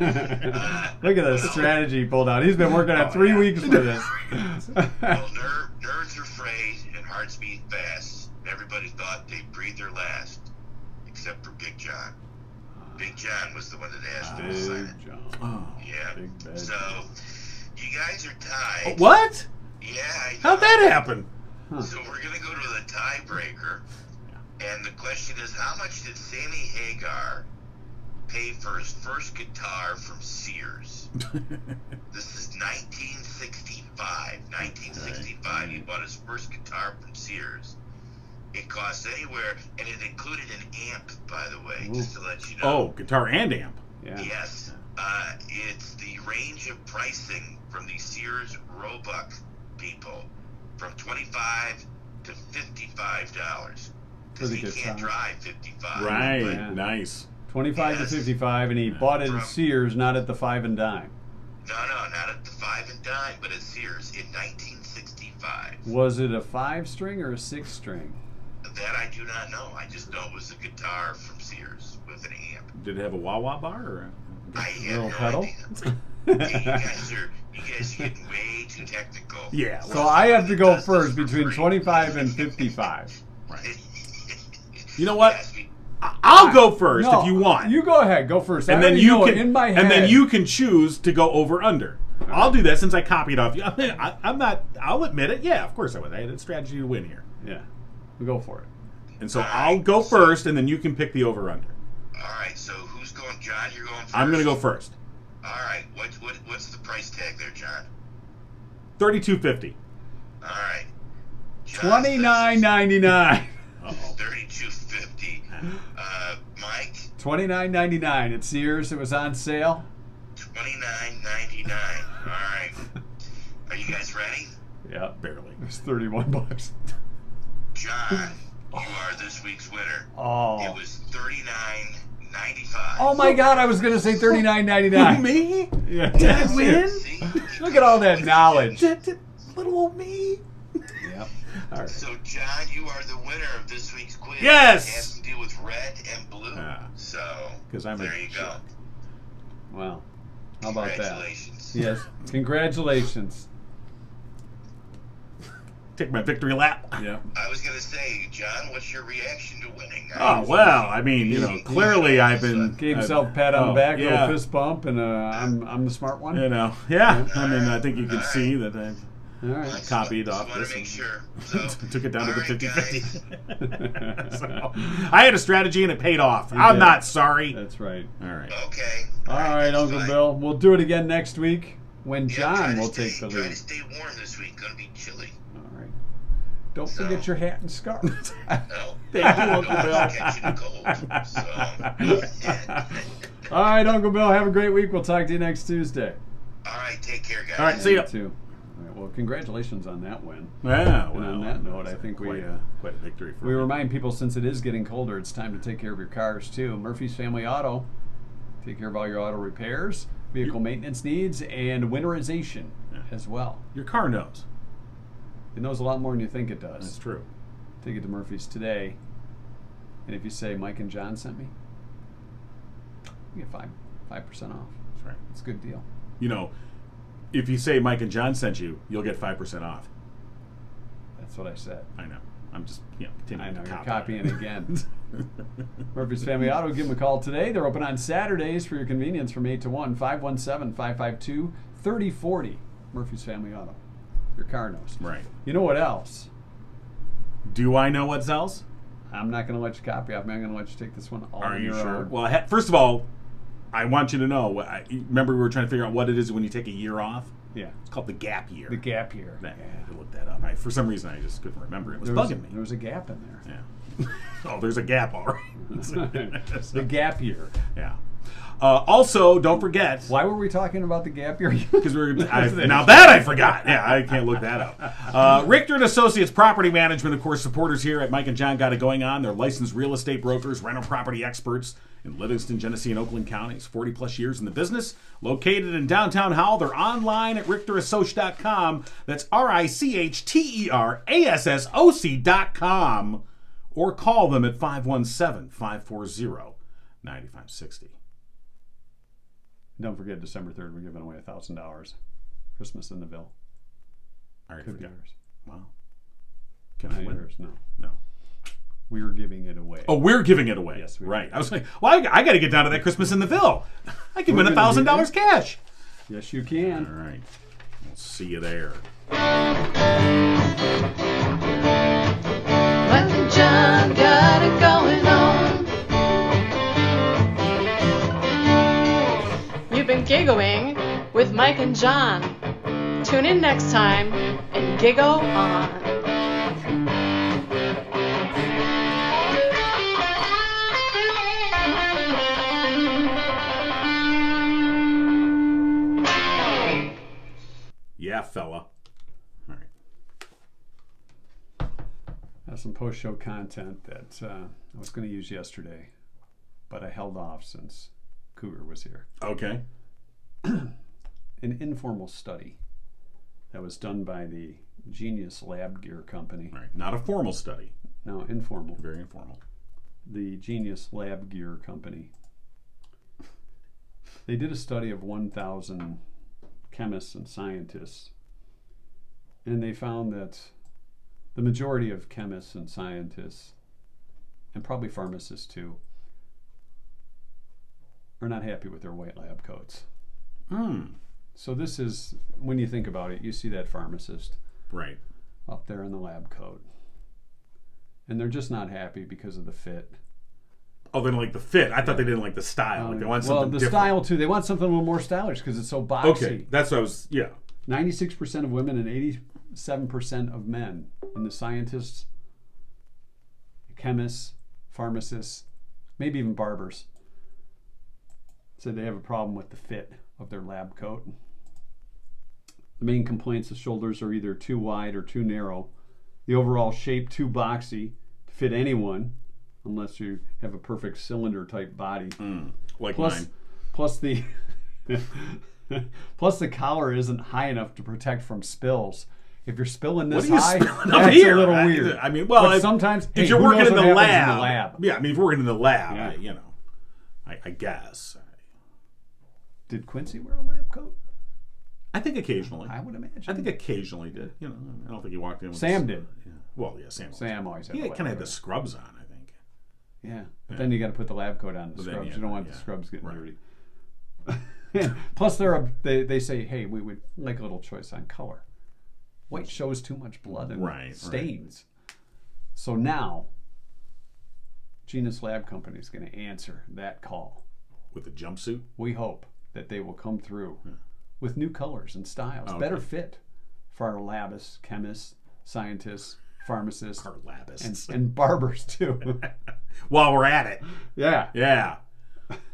Speaker 5: Okay.
Speaker 1: Look at the strategy he pulled out. He's been working on
Speaker 5: Oh,
Speaker 1: three
Speaker 5: yeah.
Speaker 1: weeks for this.
Speaker 5: well, ner- nerves are frayed and hearts beat fast. Everybody thought they'd breathe their last, except for Big John. Big John was the one that asked him to sign it.
Speaker 1: John.
Speaker 2: Oh.
Speaker 5: Yeah.
Speaker 1: Big
Speaker 5: So, you guys are tied.
Speaker 2: Oh, what?
Speaker 5: Yeah. I.
Speaker 2: How'd that happen?
Speaker 5: So we're gonna go to the tiebreaker, and the question is, how much did Sammy Hagar pay for his first guitar from Sears? This is 1965. 1965, he bought his first guitar from Sears. It cost anywhere, and it included an amp, by the way, just to let you know.
Speaker 2: Oh, guitar and amp.
Speaker 1: Yeah.
Speaker 5: Yes. Uh, it's the range of pricing from the Sears Roebuck people from 25 to $55. Because
Speaker 1: the
Speaker 5: he can't drive 55
Speaker 2: Right.
Speaker 5: but
Speaker 1: Yeah.
Speaker 2: Nice.
Speaker 1: 25
Speaker 5: Yes.
Speaker 1: to 55, and he bought it at Sears, not at the five and dime.
Speaker 5: No, no, not at the five and dime, but at Sears in 1965.
Speaker 1: Was it a five string or a six string?
Speaker 5: That I do not know. I just know it was a guitar from Sears with an amp.
Speaker 2: Did it have a wah wah bar or?
Speaker 5: a, have
Speaker 1: Little
Speaker 5: no
Speaker 1: pedal?
Speaker 5: idea. Hey, you guys are you guys are getting way too technical.
Speaker 2: Yeah.
Speaker 1: So I have to go first between 25 and 55.
Speaker 2: Right. You know what?
Speaker 5: Yes, we-
Speaker 2: I- I'll go first
Speaker 1: No,
Speaker 2: if you want.
Speaker 1: You go ahead. Go first. I
Speaker 2: and then you
Speaker 1: know
Speaker 2: can
Speaker 1: in my head.
Speaker 2: and then you can choose to go over under. I'll do that since I copied off you. I, I'm not. I'll admit it. Yeah, of course I would. I had a strategy to win here,
Speaker 1: Yeah. We go for it.
Speaker 2: and so
Speaker 5: All
Speaker 2: I'll
Speaker 5: right.
Speaker 2: go first, and then you can pick the over under.
Speaker 5: all right. So who's going? John, you're going 1st
Speaker 2: I'm gonna go first.
Speaker 5: All right. What what what's the price tag there, John?
Speaker 2: Thirty-two fifty.
Speaker 5: All right. John says
Speaker 1: 29.99.
Speaker 2: Uh-oh.
Speaker 5: Thirty-two fifty. Mike,
Speaker 1: 29.99 at Sears. It was on sale.
Speaker 5: twenty-nine ninety-nine. All right. Are you guys ready?
Speaker 1: Yeah.
Speaker 2: Barely.
Speaker 1: It was 31 bucks.
Speaker 5: John, you are this week's winner.
Speaker 1: Oh.
Speaker 5: It was thirty-nine ninety-five.
Speaker 1: Oh my God! I was gonna say 39.99.
Speaker 2: Me?
Speaker 1: Yeah.
Speaker 2: Did I win?
Speaker 5: See?
Speaker 1: Look at all that knowledge.
Speaker 2: Did- did Little old me.
Speaker 1: Yep.
Speaker 2: All right.
Speaker 5: So, John, you are the winner of this week's quiz.
Speaker 2: Yes!
Speaker 5: It has to do with red and blue.
Speaker 2: Yeah.
Speaker 5: So,
Speaker 2: 'Cause I'm a
Speaker 5: there you go.
Speaker 2: jerk.
Speaker 1: Wow. How about that? Yes. Congratulations.
Speaker 2: Take my victory lap.
Speaker 1: Yep.
Speaker 5: I was gonna say, John, what's your reaction to winning?
Speaker 2: Oh well, I mean, you know, clearly I've been
Speaker 1: Gave
Speaker 2: I've-
Speaker 1: himself a pat on
Speaker 2: oh,
Speaker 1: the back,
Speaker 2: yeah.
Speaker 1: little fist bump, and uh, I'm I'm the smart one.
Speaker 2: You know, yeah. I mean, I think you can see that I've
Speaker 1: All right.
Speaker 5: Just
Speaker 2: copied
Speaker 5: just
Speaker 2: off
Speaker 5: wanna
Speaker 2: this
Speaker 5: make sure. So,
Speaker 2: took it down to the
Speaker 5: right,
Speaker 2: 50
Speaker 5: guys.
Speaker 2: 50. so, I had a strategy and it paid off. I'm
Speaker 1: did.
Speaker 2: not sorry.
Speaker 1: That's right.
Speaker 2: All right.
Speaker 5: Okay.
Speaker 1: All right,
Speaker 5: that's
Speaker 1: Uncle
Speaker 5: fine.
Speaker 1: Bill. We'll do it again next week when
Speaker 5: Yeah,
Speaker 1: John
Speaker 5: to
Speaker 1: will
Speaker 5: stay-
Speaker 1: take the
Speaker 5: Try
Speaker 1: lead.
Speaker 5: to stay warm this week. Gonna be chilly.
Speaker 1: All right. Don't
Speaker 5: So-
Speaker 1: forget your hat and scarf.
Speaker 5: No.
Speaker 2: Thank you, Uncle Bill.
Speaker 5: catch a cold. So.
Speaker 1: All right, Uncle Bill. Have a great week. We'll talk to you next Tuesday.
Speaker 5: All right. Take care, guys.
Speaker 2: All right, see ya.
Speaker 1: You too. Well, congratulations on that win.
Speaker 2: Yeah,
Speaker 1: And
Speaker 2: well,
Speaker 1: on that note, I think we,
Speaker 2: quite,
Speaker 1: uh,
Speaker 2: quite a victory for
Speaker 1: We
Speaker 2: me.
Speaker 1: remind people since it is getting colder, it's time to take care of your cars too. Murphy's Family Auto. Take care of all your auto repairs, vehicle maintenance needs, and winterization
Speaker 2: Yeah.
Speaker 1: as well.
Speaker 2: Your car knows.
Speaker 1: It knows a lot more than you think it does.
Speaker 2: That's true.
Speaker 1: Take it to Murphy's today. And if you say Mike and John sent me, you get five five percent off.
Speaker 2: That's right.
Speaker 1: It's a good deal.
Speaker 2: You know, if you say Mike and John sent you, you'll get 5% off.
Speaker 1: That's what I said.
Speaker 2: I know. I'm just, you know,
Speaker 1: I know
Speaker 2: to
Speaker 1: you're
Speaker 2: copy.
Speaker 1: copying again. Murphy's Family Auto, give them a call today. They're open on Saturdays for your convenience from 8 to 1, 517 552 3040. Murphy's Family Auto. Your car knows.
Speaker 2: right.
Speaker 1: You know what else?
Speaker 2: Do I know what else?
Speaker 1: I'm not going to let you copy off me. I'm going to let you take this one all
Speaker 2: Are you sure?
Speaker 1: own.
Speaker 2: Well, ha- first of all, I want you to know. I, remember, we were trying to figure out what it is when you take a year off.
Speaker 1: yeah.
Speaker 2: It's called the gap year.
Speaker 1: The gap year.
Speaker 2: Yeah, I had to look that up. I, for some reason, I just couldn't remember. It was
Speaker 1: There was,
Speaker 2: bugging me.
Speaker 1: there was a gap in there.
Speaker 2: Yeah. oh, there's a gap, all right.
Speaker 1: the gap year.
Speaker 2: yeah. Uh, also, don't forget
Speaker 1: Why were we talking about the gap year?
Speaker 2: because we're I, now that I forgot. Yeah, I can't look that up. Uh, Richter and Associates Property Management, of course, supporters here at Mike and John got it going on. They're licensed real estate brokers, rental property experts in Livingston, Genesee, and Oakland counties. 40 plus years in the business. Located in downtown Howell, they're online at richterassociate.com. That's R I C H T E R A S S O C.com. Or call them at 517 540 9560.
Speaker 1: Don't forget, December 3rd, we're giving away $1,000. Christmas in the Ville.
Speaker 2: I already
Speaker 1: Could be yours.
Speaker 2: Wow. Can I
Speaker 1: Not
Speaker 2: win?
Speaker 1: yours, no.
Speaker 2: No.
Speaker 1: We were giving it away.
Speaker 2: Oh, we're giving it away.
Speaker 1: Yes, we are.
Speaker 2: right. I was like, well, I, I got to get down to that Christmas in the Ville. I can
Speaker 1: We're
Speaker 2: win a thousand dollars cash.
Speaker 1: Yes, you can.
Speaker 2: All right. We'll see you there.
Speaker 6: Mike and John got it going on.
Speaker 7: You've been giggling with Mike and John. Tune in next time and giggle on.
Speaker 1: Some post show content that uh, I was going to use yesterday. but I held off since Cougar was here.
Speaker 2: Okay.
Speaker 1: An informal study that was done by the Genius Lab Gear Company.
Speaker 2: Right. Not a formal study.
Speaker 1: No, informal.
Speaker 2: Very informal.
Speaker 1: The Genius Lab Gear Company. They did a study of 1,000 chemists and scientists, and they found that the majority of chemists and scientists, and probably pharmacists too, are not happy with their white lab coats.
Speaker 2: Hmm.
Speaker 1: So this is when you think about it, you see that pharmacist
Speaker 2: Right.
Speaker 1: up there in the lab coat. And they're just not happy because of the fit.
Speaker 2: Oh, they didn't like the fit. I thought they didn't like the style. Like they want
Speaker 1: Um, well,
Speaker 2: something
Speaker 1: the
Speaker 2: different.
Speaker 1: style too. They want something a little more stylish because it's so boxy.
Speaker 2: Okay, that's what I was. Yeah.
Speaker 1: 96% of women and 87% of men. And the scientists, chemists, pharmacists, maybe even barbers, said they have a problem with the fit of their lab coat. The main complaints the shoulders are either too wide or too narrow, the overall shape too boxy to fit anyone, unless you have a perfect cylinder type body.
Speaker 2: Hmm, like
Speaker 1: Plus,
Speaker 2: mine.
Speaker 1: plus the plus the collar isn't high enough to protect from spills. If you're spilling
Speaker 2: What
Speaker 1: this
Speaker 2: are you
Speaker 1: high,
Speaker 2: spilling up
Speaker 1: that's
Speaker 2: here?
Speaker 1: a little
Speaker 2: I-
Speaker 1: weird.
Speaker 2: I mean, well,
Speaker 1: But
Speaker 2: if-
Speaker 1: sometimes
Speaker 2: if
Speaker 1: hey,
Speaker 2: you're working in the,
Speaker 1: what
Speaker 2: lab,
Speaker 1: in the lab.
Speaker 2: yeah. I mean, if you're working in the lab,
Speaker 1: Yeah.
Speaker 2: I, you know, I, I guess.
Speaker 1: Did Quincy wear a lab coat?
Speaker 2: I think occasionally.
Speaker 1: I would imagine.
Speaker 2: I think occasionally did. You know, I don't think he walked in. With
Speaker 1: Sam did.
Speaker 2: Yeah. Well, yeah, Sam.
Speaker 1: Sam always had. Lab
Speaker 2: kind of had the scrubs on. I think.
Speaker 1: Yeah, but then you got to put the lab coat on the
Speaker 2: But then,
Speaker 1: scrubs.
Speaker 2: yeah,
Speaker 1: you don't want
Speaker 2: yeah.
Speaker 1: the scrubs getting
Speaker 2: Right.
Speaker 1: dirty. Plus, they're a, they they say, hey, we would like a little choice on color. White shows too much blood and
Speaker 2: Right, right.
Speaker 1: stains. So now, Genius Lab Company is going to answer that call.
Speaker 2: With a jumpsuit.
Speaker 1: We hope that they will come through hmm. with new colors and styles,
Speaker 2: Okay.
Speaker 1: better fit for our labists, chemists, scientists, pharmacists,
Speaker 2: Our
Speaker 1: and, and barbers too.
Speaker 2: While we're at it,
Speaker 1: yeah.
Speaker 2: yeah.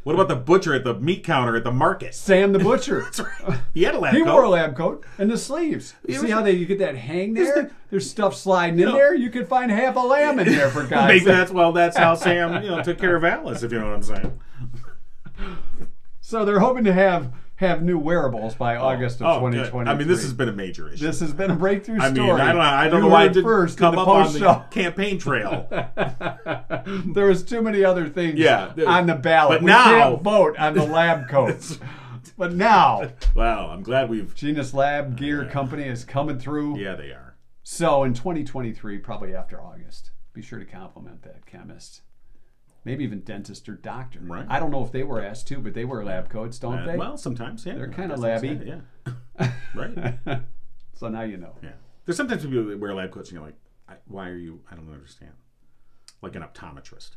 Speaker 2: What about the butcher at the meat counter at the market?
Speaker 1: Sam the Butcher. That's right.
Speaker 2: He had a lab
Speaker 1: He
Speaker 2: coat.
Speaker 1: wore a lab coat and the sleeves. You see
Speaker 2: was-
Speaker 1: how they you get that hang there?
Speaker 2: the-
Speaker 1: There's stuff sliding in
Speaker 2: No.
Speaker 1: there. You could find half a lamb in there for guys.
Speaker 2: Maybe that's well. That's how Sam, you know, took care of Alice. If you know what I'm saying.
Speaker 1: So they're hoping to have have new wearables by oh, August of
Speaker 2: Oh,
Speaker 1: 2020.
Speaker 2: I mean, this has been a major issue.
Speaker 1: this has been a breakthrough
Speaker 2: I
Speaker 1: story.
Speaker 2: mean, I don't. I don't
Speaker 1: You
Speaker 2: know why it didn't
Speaker 1: first
Speaker 2: come up on the
Speaker 1: show.
Speaker 2: campaign trail.
Speaker 1: there was too many other things
Speaker 2: Yeah,
Speaker 1: on the ballot.
Speaker 2: but
Speaker 1: we
Speaker 2: now-
Speaker 1: can't vote on the lab coats. but now,
Speaker 2: wow, I'm glad we've.
Speaker 1: Genius Lab Gear Company is coming through.
Speaker 2: Yeah, they are.
Speaker 1: So in 2023, probably after August, be sure to compliment that chemist. Maybe even dentist or doctor.
Speaker 2: Right.
Speaker 1: I don't know if they were asked to, but they wear lab coats, don't
Speaker 2: Uh,
Speaker 1: they?
Speaker 2: well, sometimes, yeah.
Speaker 1: They're
Speaker 2: I
Speaker 1: kinda labby.
Speaker 2: Yeah. right.
Speaker 1: so now you know.
Speaker 2: Yeah. There's sometimes people that wear lab coats and you're like, I, why are you? I don't understand. Like an optometrist.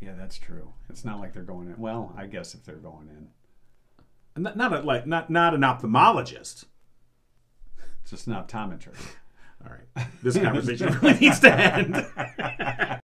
Speaker 1: Yeah, that's true. It's not like they're going in. Well, I guess if they're going in,
Speaker 2: Not, not a, like not not an ophthalmologist.
Speaker 1: just an optometrist.
Speaker 2: All right. This conversation really needs to end.